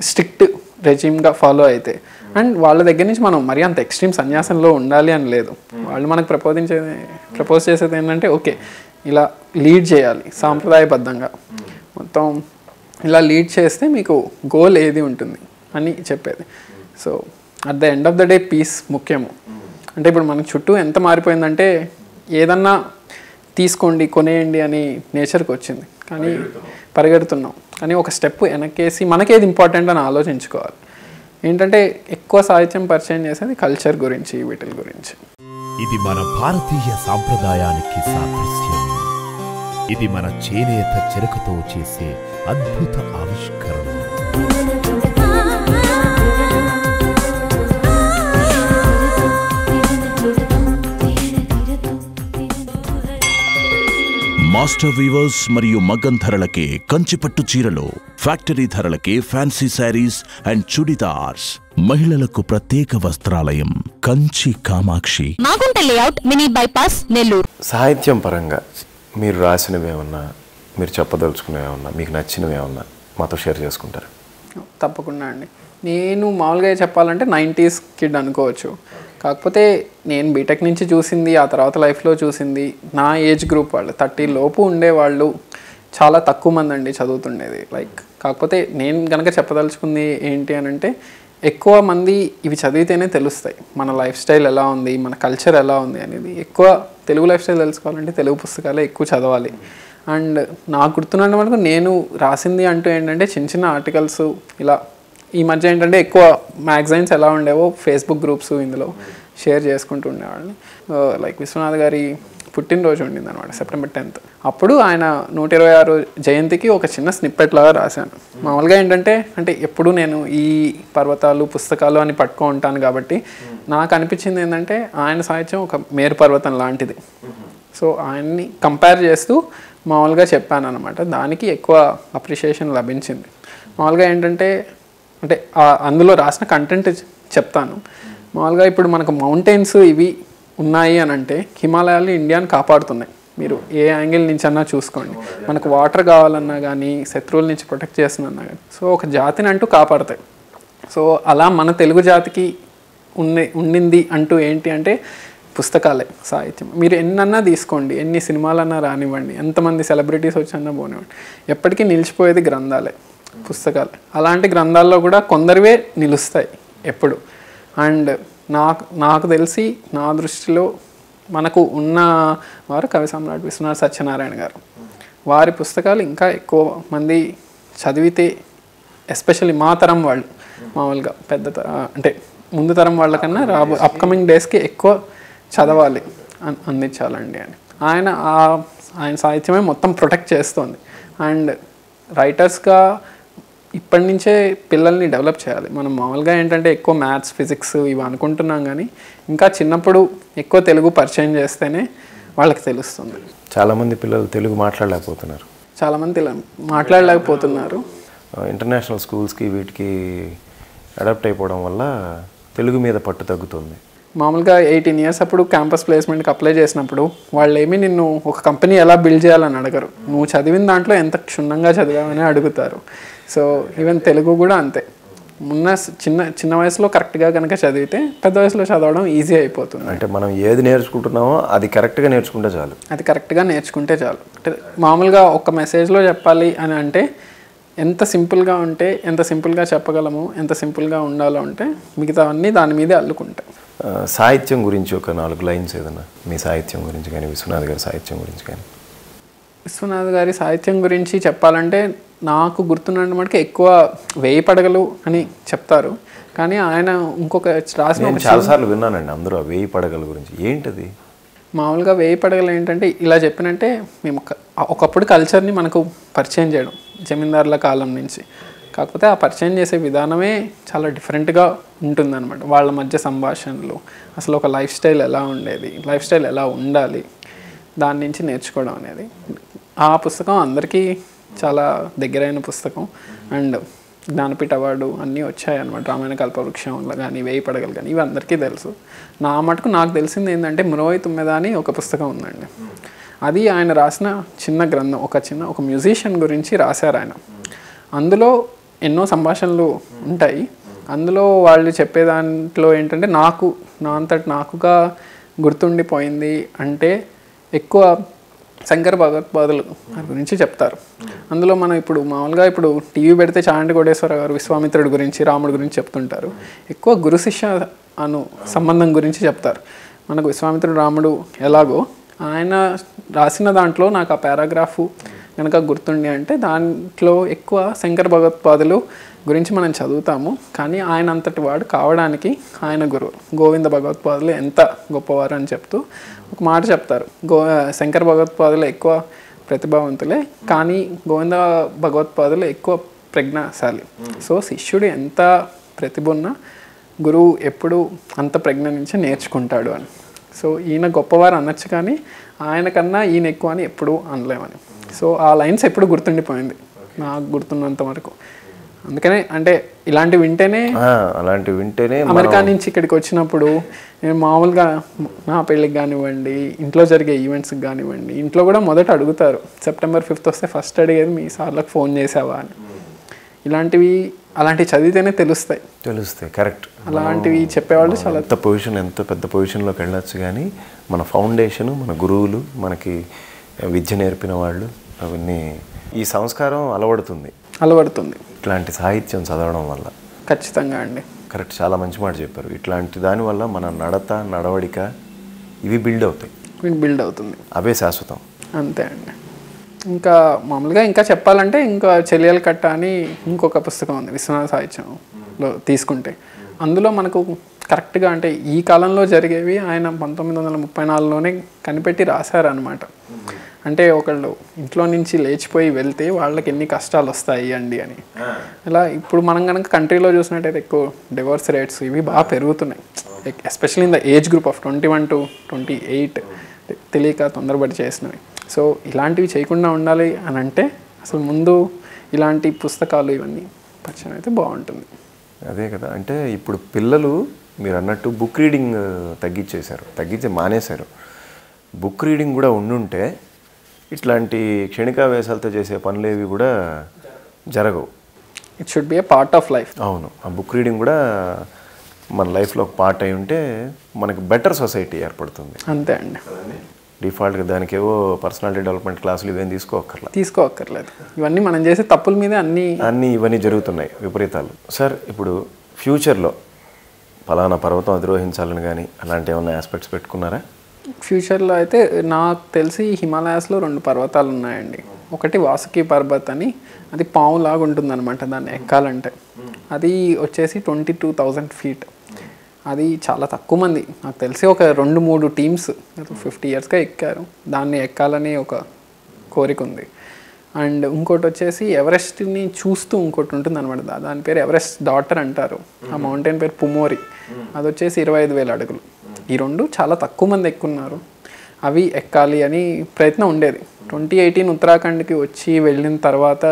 Speaker 4: స్ట్రిక్ట్ రెజ్యూమ్గా ఫాలో అయితే. అండ్ వాళ్ళ దగ్గర నుంచి మనం మరీ అంత ఎక్స్ట్రీమ్ సన్యాసంలో ఉండాలి అని లేదు. వాళ్ళు మనకు ప్రపోజించేది ప్రపోజ్ చేసేది ఏంటంటే ఓకే ఇలా లీడ్ చేయాలి సాంప్రదాయబద్ధంగా. మొత్తం ఇలా లీడ్ చేస్తే మీకు గోల్ ఏది ఉంటుంది అని చెప్పేది. So at the end of the day peace ముఖ్యము. అంటే ఇప్పుడు మనకు చుట్టూ ఎంత మారిపోయిందంటే ఏదన్నా తీసుకోండి కొనేయండి అని నేచర్కి వచ్చింది. కానీ పరిగెడుతున్నాం. కానీ ఒక స్టెప్ వెనక్కేసి మనకేది ఇంపార్టెంట్ అని ఆలోచించుకోవాలి. ఏంటంటే ఎక్కువ సాహిత్యం పరిచయం చేసేది కల్చర్ గురించి వీటి గురించి.
Speaker 6: ఇది మన భారతీయ సాంప్రదాయానికి సాదృశ్యం. ఇది మన చేనేత చెరకుతో చేసే అద్భుత ఆవిష్కరణ. మాస్టర్ వీవర్స్ మరియు మగ్గం ధరలకే కంచిపట్టు చీరలు ఫ్యాక్టరీ ధరలకే ఫ్యాన్సీ శారీస్ అండ్ చుడిదార్స్. మహిళలకు ప్రత్యేక వస్త్రాలయం Kanchi Kamakshi.
Speaker 7: Magunta layout mini bypass Nellore.
Speaker 3: సాహిత్యం పరంగా మీరు రాసినవి ఏమన్నా మీరు చెప్పదలుచుకునేవి ఏమన్నా మీకు నచ్చినవి ఏమన్నా మాతో షేర్ చేసుకుంటారు?
Speaker 4: తప్పకుండా అండి. నేను మామూలుగా చెప్పాలంటే నైంటీస్ కిడ్ అనుకోవచ్చు. కాకపోతే నేను బీటెక్ నుంచి చూసింది ఆ తర్వాత లైఫ్లో చూసింది నా ఏజ్ గ్రూప్ వాళ్ళు థర్టీ లోపు ఉండేవాళ్ళు చాలా తక్కువ మంది అండి చదువుతుండేది. లైక్ కాకపోతే నేను కనుక చెప్పదలుచుకుంది ఏంటి అని అంటే ఎక్కువ మంది ఇవి చదివితేనే తెలుస్తాయి. మన లైఫ్ స్టైల్ ఎలా ఉంది మన కల్చర్ ఎలా ఉంది అనేది. ఎక్కువ తెలుగు లైఫ్ స్టైల్ తెలుసుకోవాలంటే తెలుగు పుస్తకాలే ఎక్కువ చదవాలి. అండ్ నాకు గుర్తున్నంత వరకు నేను రాసింది అంటూ ఏంటంటే చిన్న చిన్న ఆర్టికల్స్ ఇలా ఈ మధ్య ఏంటంటే ఎక్కువ మ్యాగజైన్స్ ఎలా ఉండేవో ఫేస్బుక్ గ్రూప్స్ ఇందులో షేర్ చేసుకుంటూ ఉండేవాళ్ళని. లైక్ విశ్వనాథ్ గారి పుట్టినరోజు ఉండింది అనమాట సెప్టెంబర్ టెన్త్ అప్పుడు ఆయన నూట ఇరవై ఆరు జయంతికి ఒక చిన్న స్నిప్పెట్ లాగా రాశాను. మామూలుగా ఏంటంటే అంటే ఎప్పుడు నేను ఈ పర్వతాలు పుస్తకాలు అని పట్టుకో ఉంటాను కాబట్టి నాకు అనిపించింది ఏంటంటే ఆయన సాహిత్యం ఒక మేరు పర్వతం లాంటిది. సో ఆయన్ని కంపేర్ చేస్తూ మామూలుగా చెప్పాను అనమాట దానికి ఎక్కువ అప్రిషియేషన్ లభించింది. మామూలుగా ఏంటంటే అంటే అందులో రాసిన కంటెంట్ చెప్తాను. మామూలుగా ఇప్పుడు మనకు మౌంటైన్స్ ఇవి ఉన్నాయి అని అంటే హిమాలయాలు ఇండియాని కాపాడుతున్నాయి. మీరు ఏ యాంగిల్ నుంచి అన్నా చూసుకోండి. మనకు వాటర్ కావాలన్నా కానీ శత్రువుల నుంచి ప్రొటెక్ట్ చేస్తుందన్నా కానీ సో ఒక జాతిని అంటూ కాపాడతాయి. సో అలా మన తెలుగు జాతికి ఉంది ఉండింది అంటూ ఏంటి అంటే పుస్తకాలే సాహిత్యం. మీరు ఎన్నన్నా తీసుకోండి ఎన్ని సినిమాలన్నా రానివ్వండి ఎంతమంది సెలబ్రిటీస్ వచ్చినా పోనివ్వండి. ఎప్పటికీ నిలిచిపోయేది గ్రంథాలే. పుస్తకాలే. అలాంటి గ్రంథాల్లో కూడా కొందరివే నిలుస్తాయి ఎప్పుడు. అండ్ నాకు నాకు తెలిసి నా దృష్టిలో మనకు ఉన్న వారు కవి సమ్రాట్ విశ్వనాథ్ సత్యనారాయణ గారు. వారి పుస్తకాలు ఇంకా ఎక్కువ మంది చదివితే ఎస్పెషల్లీ మా తరం వాళ్ళు మామూలుగా పెద్ద అంటే ముందు తరం వాళ్ళకన్నా రాబో అప్కమింగ్ డేస్కి ఎక్కువ చదవాలి అన్- అందించాలండి అని. ఆయన ఆయన సాహిత్యమే మొత్తం ప్రొటెక్ట్ చేస్తోంది. అండ్ రైటర్స్గా ఇప్పటి నుంచే పిల్లల్ని డెవలప్ చేయాలి. మనం మామూలుగా ఏంటంటే ఎక్కువ మ్యాథ్స్ ఫిజిక్స్ ఇవి అనుకుంటున్నాం కానీ ఇంకా చిన్నప్పుడు ఎక్కువ తెలుగు పరిచయం చేస్తేనే వాళ్ళకి తెలుస్తుంది.
Speaker 3: చాలామంది పిల్లలు తెలుగు మాట్లాడలేకపోతున్నారు.
Speaker 4: చాలామంది మాట్లాడలేకపోతున్నారు.
Speaker 3: ఇంటర్నేషనల్ స్కూల్స్కి వీటికి అడాప్ట్ అయిపోవడం వల్ల తెలుగు మీద పట్టు తగ్గుతుంది.
Speaker 4: మామూలుగా ఎయిటీన్ ఇయర్స్ అప్పుడు క్యాంపస్ ప్లేస్మెంట్కి అప్లై చేసినప్పుడు వాళ్ళు ఏమి నిన్ను ఒక కంపెనీ ఎలా బిల్డ్ చేయాలని అడగరు. నువ్వు చదివిన దాంట్లో ఎంత క్షుణ్ణంగా చదివామని అడుగుతారు. సో ఈవెన్ తెలుగు కూడా అంతే. ఉన్న చిన్న చిన్న వయసులో కరెక్ట్గా కనుక చదివితే పెద్ద వయసులో చదవడం ఈజీ అయిపోతుంది.
Speaker 3: అంటే మనం ఏది నేర్చుకుంటున్నామో అది కరెక్ట్గా నేర్చుకుంటే చాలు.
Speaker 4: అది కరెక్ట్గా నేర్చుకుంటే చాలు. అంటే మామూలుగా ఒక మెసేజ్లో చెప్పాలి అని అంటే ఎంత సింపుల్గా ఉంటే ఎంత సింపుల్గా చెప్పగలము ఎంత సింపుల్గా ఉండాలో ఉంటే మిగతావన్నీ దాని మీదే అల్లుకుంటాయి
Speaker 3: ఆ, సాహిత్యం గురించి ఒక నాలుగు లైన్స్ ఏదన్నా? మీ సాహిత్యం గురించి కానీ విశ్వనాథ్ గారి సాహిత్యం గురించి కానీ.
Speaker 4: విశ్వనాథ్ గారి సాహిత్యం గురించి చెప్పాలంటే నాకు గుర్తున్నంత మటుకు ఎక్కువ వేయి పడగలు అని చెప్తారు. కానీ ఆయన ఇంకొక రాసిన
Speaker 3: చాలాసార్లు విన్నానండి అందరూ వేయి పడగల గురించి. ఏంటది?
Speaker 4: మామూలుగా వేయి పడగలు ఏంటంటే ఇలా చెప్పినంటే మేము ఒకప్పుడు కల్చర్ని మనకు పరిచయం చేయడం జమీందారుల కాలం నుంచి. కాకపోతే ఆ పరిచయం చేసే విధానమే చాలా డిఫరెంట్గా ఉంటుందన్నమాట. వాళ్ళ మధ్య సంభాషణలు అసలు ఒక లైఫ్ స్టైల్ ఎలా ఉండేది లైఫ్ స్టైల్ ఎలా ఉండాలి దాని నుంచి నేర్చుకోవడం అనేది. ఆ పుస్తకం అందరికీ చాలా దగ్గరైన పుస్తకం. అండ్ జ్ఞానపీఠ అవార్డు అన్నీ వచ్చాయన్నమాట. రామాయణ కల్పవృక్షంలో కానీ వేయి పడగలు కానీ ఇవి అందరికీ తెలుసు. నా మటుకు నాకు తెలిసింది ఏంటంటే మురవై తుమ్మెద అని ఒక పుస్తకం ఉందండి. అది ఆయన రాసిన చిన్న గ్రంథం ఒక చిన్న ఒక మ్యూజిషియన్ గురించి రాశారు ఆయన. అందులో ఎన్నో సంభాషణలు ఉంటాయి. అందులో వాళ్ళు చెప్పే దాంట్లో ఏంటంటే నాకు నా అంతటి నాకుగా గుర్తుండిపోయింది అంటే ఎక్కువ శంకర భగవత్పాదులు వారి గురించి చెప్తారు. అందులో మనం ఇప్పుడు మామూలుగా ఇప్పుడు టీవీ పెడితే చాంటి కోటేశ్వర గారు విశ్వామిత్రుడి గురించి రాముడి గురించి చెప్తుంటారు. ఎక్కువ గురు శిష్య అను సంబంధం గురించి చెప్తారు. మనకు విశ్వామిత్రుడు రాముడు ఎలాగో ఆయన రాసిన దాంట్లో నాకు ఆ పారాగ్రాఫ్ కనుక గుర్తుండి అంటే దాంట్లో ఎక్కువ శంకర భగవత్పాదులు గురించి మనం చదువుతాము కానీ ఆయన అంతటి వాడు కావడానికి ఆయన గురువు. గోవింద భగవత్పాదులు ఎంత గొప్పవారు అని చెప్తూ ఒక మాట చెప్తారు. గో శంకర భగవత్పాదులు ఎక్కువ ప్రతిభావంతులే కానీ గోవింద భగవత్పాదులు ఎక్కువ ప్రజ్ఞాశాలి. సో శిష్యుడు ఎంత ప్రతిభ ఉన్నా గురువు ఎప్పుడు అంత ప్రజ్ఞ నుంచి నేర్చుకుంటాడు అని. సో ఈయన గొప్పవారు అనొచ్చు కానీ ఆయన కన్నా ఈయన ఎక్కువ అని ఎప్పుడూ అనలేమని. సో ఆ లైన్స్ ఎప్పుడు గుర్తుండిపోయింది? నాకు గుర్తున్నంత వరకు. అందుకనే అంటే ఇలాంటివి వింటేనే
Speaker 3: అలాంటివి వింటేనే
Speaker 4: అమెరికా నుంచి ఇక్కడికి వచ్చినప్పుడు నేను మామూలుగా నా పెళ్ళికి కానివ్వండి ఇంట్లో జరిగే ఈవెంట్స్కి కానివ్వండి ఇంట్లో కూడా మొదట అడుగుతారు. సెప్టెంబర్ ఫిఫ్త్ వస్తే ఫస్ట్ అడిగేది మీ సార్లకు ఫోన్ చేసావా అని. ఇలాంటివి అలాంటివి చదివితేనే తెలుస్తాయి.
Speaker 3: తెలుస్తాయి కరెక్ట్
Speaker 4: అలాంటివి చెప్పేవాళ్ళు చాలా
Speaker 3: ఎంత పొజిషన్ ఎంత పెద్ద పొజిషన్లోకి వెళ్ళొచ్చు కానీ మన ఫౌండేషన్ మన గురువులు మనకి విద్య నేర్పిన వాళ్ళు అవన్నీ ఈ సంస్కారం అలవడుతుంది.
Speaker 4: అలవడుతుంది.
Speaker 3: ఇట్లాంటి సాహిత్యం చదవడం వల్ల.
Speaker 4: ఖచ్చితంగా అండి.
Speaker 3: కరెక్ట్ చాలా మంచి మాట చెప్పారు. ఇట్లాంటి దానివల్ల మన నడత నడవడిక ఇవి బిల్డ్ అవుతాయి.
Speaker 4: బిల్డ్ అవుతుంది.
Speaker 3: అవే శాశ్వతం.
Speaker 4: అంతే అండి. ఇంకా మామూలుగా ఇంకా చెప్పాలంటే ఇంకా చెలియల కట్ట అని ఇంకొక పుస్తకం ఉంది విశ్వనాథ సాహిత్యంలో తీసుకుంటే. అందులో మనకు కరెక్ట్గా అంటే ఈ కాలంలో జరిగేవి ఆయన పంతొమ్మిది వందల ముప్పై నాలుగులోనే కనిపెట్టి రాశారనమాట అంటే ఒకళ్ళు ఇంట్లో నుంచి లేచిపోయి వెళ్తే వాళ్ళకి ఎన్ని కష్టాలు వస్తాయి అండి అని. ఇలా ఇప్పుడు మనం కనుక కంట్రీలో చూసినట్టయితే ఎక్కువ డివోర్స్ రేట్స్ ఇవి బాగా పెరుగుతున్నాయి. Especially in the age group of twenty one to twenty eight తెలియక తొందరపడి చేసినవి. సో ఇలాంటివి చేయకుండా ఉండాలి అని అంటే అసలు ముందు ఇలాంటి పుస్తకాలు ఇవన్నీ పరిచయం అయితే బాగుంటుంది.
Speaker 3: అదే కదా. అంటే ఇప్పుడు పిల్లలు మీరు అన్నట్టు బుక్ రీడింగ్ తగ్గించేశారు తగ్గించి మానేశారు. బుక్ రీడింగ్ కూడా ఉండుంటే ఇట్లాంటి క్షణికావేశాలతో చేసే పనులేవి కూడా జరగవు.
Speaker 4: It should be a part of life
Speaker 3: అవును. ఆ బుక్ రీడింగ్ కూడా మన లైఫ్లో ఒక పార్ట్ అయి ఉంటే మనకి బెటర్ సొసైటీ ఏర్పడుతుంది.
Speaker 4: అంతే అండి.
Speaker 3: డిఫాల్ట్గా దానికేవో పర్సనాలిటీ డెవలప్మెంట్ క్లాసులు ఇవేం తీసుకోక్కర్లా.
Speaker 4: తీసుకోక్కర్లేదు. ఇవన్నీ మనం చేసే తప్పుల మీదే అన్నీ
Speaker 3: అన్నీ ఇవన్నీ జరుగుతున్నాయి విపరీతాలు. సార్ ఇప్పుడు ఫ్యూచర్లో ఫలానా పర్వతం అధిరోహించాలని కానీ అలాంటి ఏమైనా ఆస్పెక్ట్స్ పెట్టుకున్నారా?
Speaker 4: ఫ్యూచర్లో అయితే నాకు తెలిసి హిమాలయాస్లో రెండు పర్వతాలు ఉన్నాయండి. ఒకటి వాసుకి పర్వత్ అని అది పావులాగా ఉంటుందన్నమాట దాన్ని ఎక్కాలంటే. అది వచ్చేసి ట్వంటీ టూ థౌజండ్ ఫీట్. అది చాలా తక్కువ మంది. నాకు తెలిసి ఒక రెండు మూడు టీమ్స్ ఫిఫ్టీ ఇయర్స్గా ఎక్కారు. దాన్ని ఎక్కాలని ఒక కోరిక ఉంది. అండ్ ఇంకోటి వచ్చేసి ఎవరెస్ట్ని చూస్తూ ఇంకోటి ఉంటుంది అనమాట దాని పేరు ఎవరెస్ట్ డాటర్ అంటారు. ఆ మౌంటైన్ పేరు పుమోరి. అది వచ్చేసి ఇరవై ఐదు వేల అడుగులు. ఈ రెండు చాలా తక్కువ మంది ఎక్కున్నారు. అవి ఎక్కాలి అని ప్రయత్నం ఉండేది. ట్వంటీ ఎయిటీన్ ఉత్తరాఖండ్కి వచ్చి వెళ్ళిన తర్వాత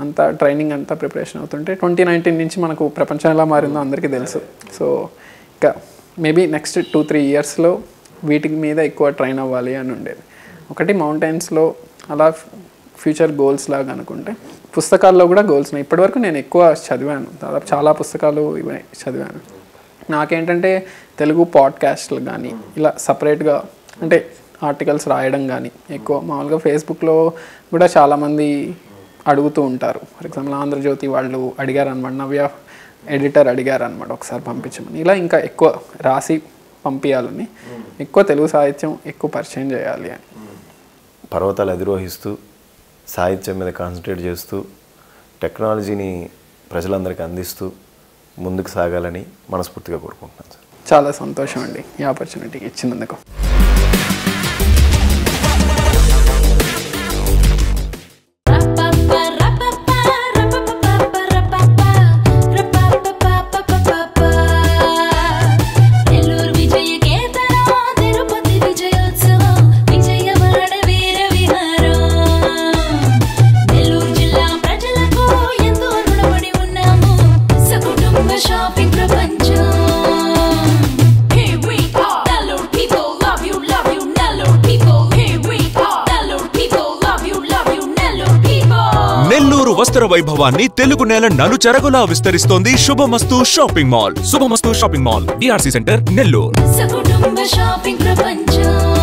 Speaker 4: అంతా ట్రైనింగ్ అంతా ప్రిపరేషన్ అవుతుంటే ట్వంటీ నైన్టీన్ నుంచి మనకు ప్రపంచం ఎలా మారిందో అందరికీ తెలుసు. సో ఇంకా మేబీ నెక్స్ట్ టూ త్రీ ఇయర్స్లో వీటి మీద ఎక్కువ ట్రైన్ అవ్వాలి అని ఉండేది. ఒకటి మౌంటైన్స్లో అలా ఫ్యూచర్ గోల్స్ లాగా అనుకుంటే పుస్తకాల్లో కూడా గోల్స్ ఉన్నాయి. ఇప్పటివరకు నేను ఎక్కువ చదివాను. దాదాపు చాలా పుస్తకాలు ఇవి చదివాను. నాకేంటంటే తెలుగు పాడ్కాస్ట్లు కానీ ఇలా సపరేట్గా అంటే ఆర్టికల్స్ రాయడం కానీ ఎక్కువ మామూలుగా ఫేస్బుక్లో కూడా చాలామంది అడుగుతూ ఉంటారు. ఫర్ ఎగ్జాంపుల్ ఆంధ్రజ్యోతి వాళ్ళు అడిగారు అనమాట నవ్య ఎడిటర్ అడిగారు అనమాట ఒకసారి పంపించమని. ఇలా ఇంకా ఎక్కువ రాసి పంపించాలని ఎక్కువ తెలుగు సాహిత్యం ఎక్కువ పరిచయం చేయాలి అని.
Speaker 3: పర్వతాలు అధిరోహిస్తూ సాహిత్యం మీద కాన్సన్ట్రేట్ చేస్తూ టెక్నాలజీని ప్రజలందరికీ అందిస్తూ ముందుకు సాగాలని మనస్ఫూర్తిగా కోరుకుంటున్నాను సార్.
Speaker 4: చాలా సంతోషం అండి ఈ ఆపర్చునిటీ ఇచ్చినందుకు.
Speaker 1: వైభవాన్ని తెలుగు నేల నలుచెరగులా విస్తరిస్తోంది Shubhamasthu shopping mall. Shubhamasthu shopping mall. DRC centre Nellore.
Speaker 2: ప్రపంచం.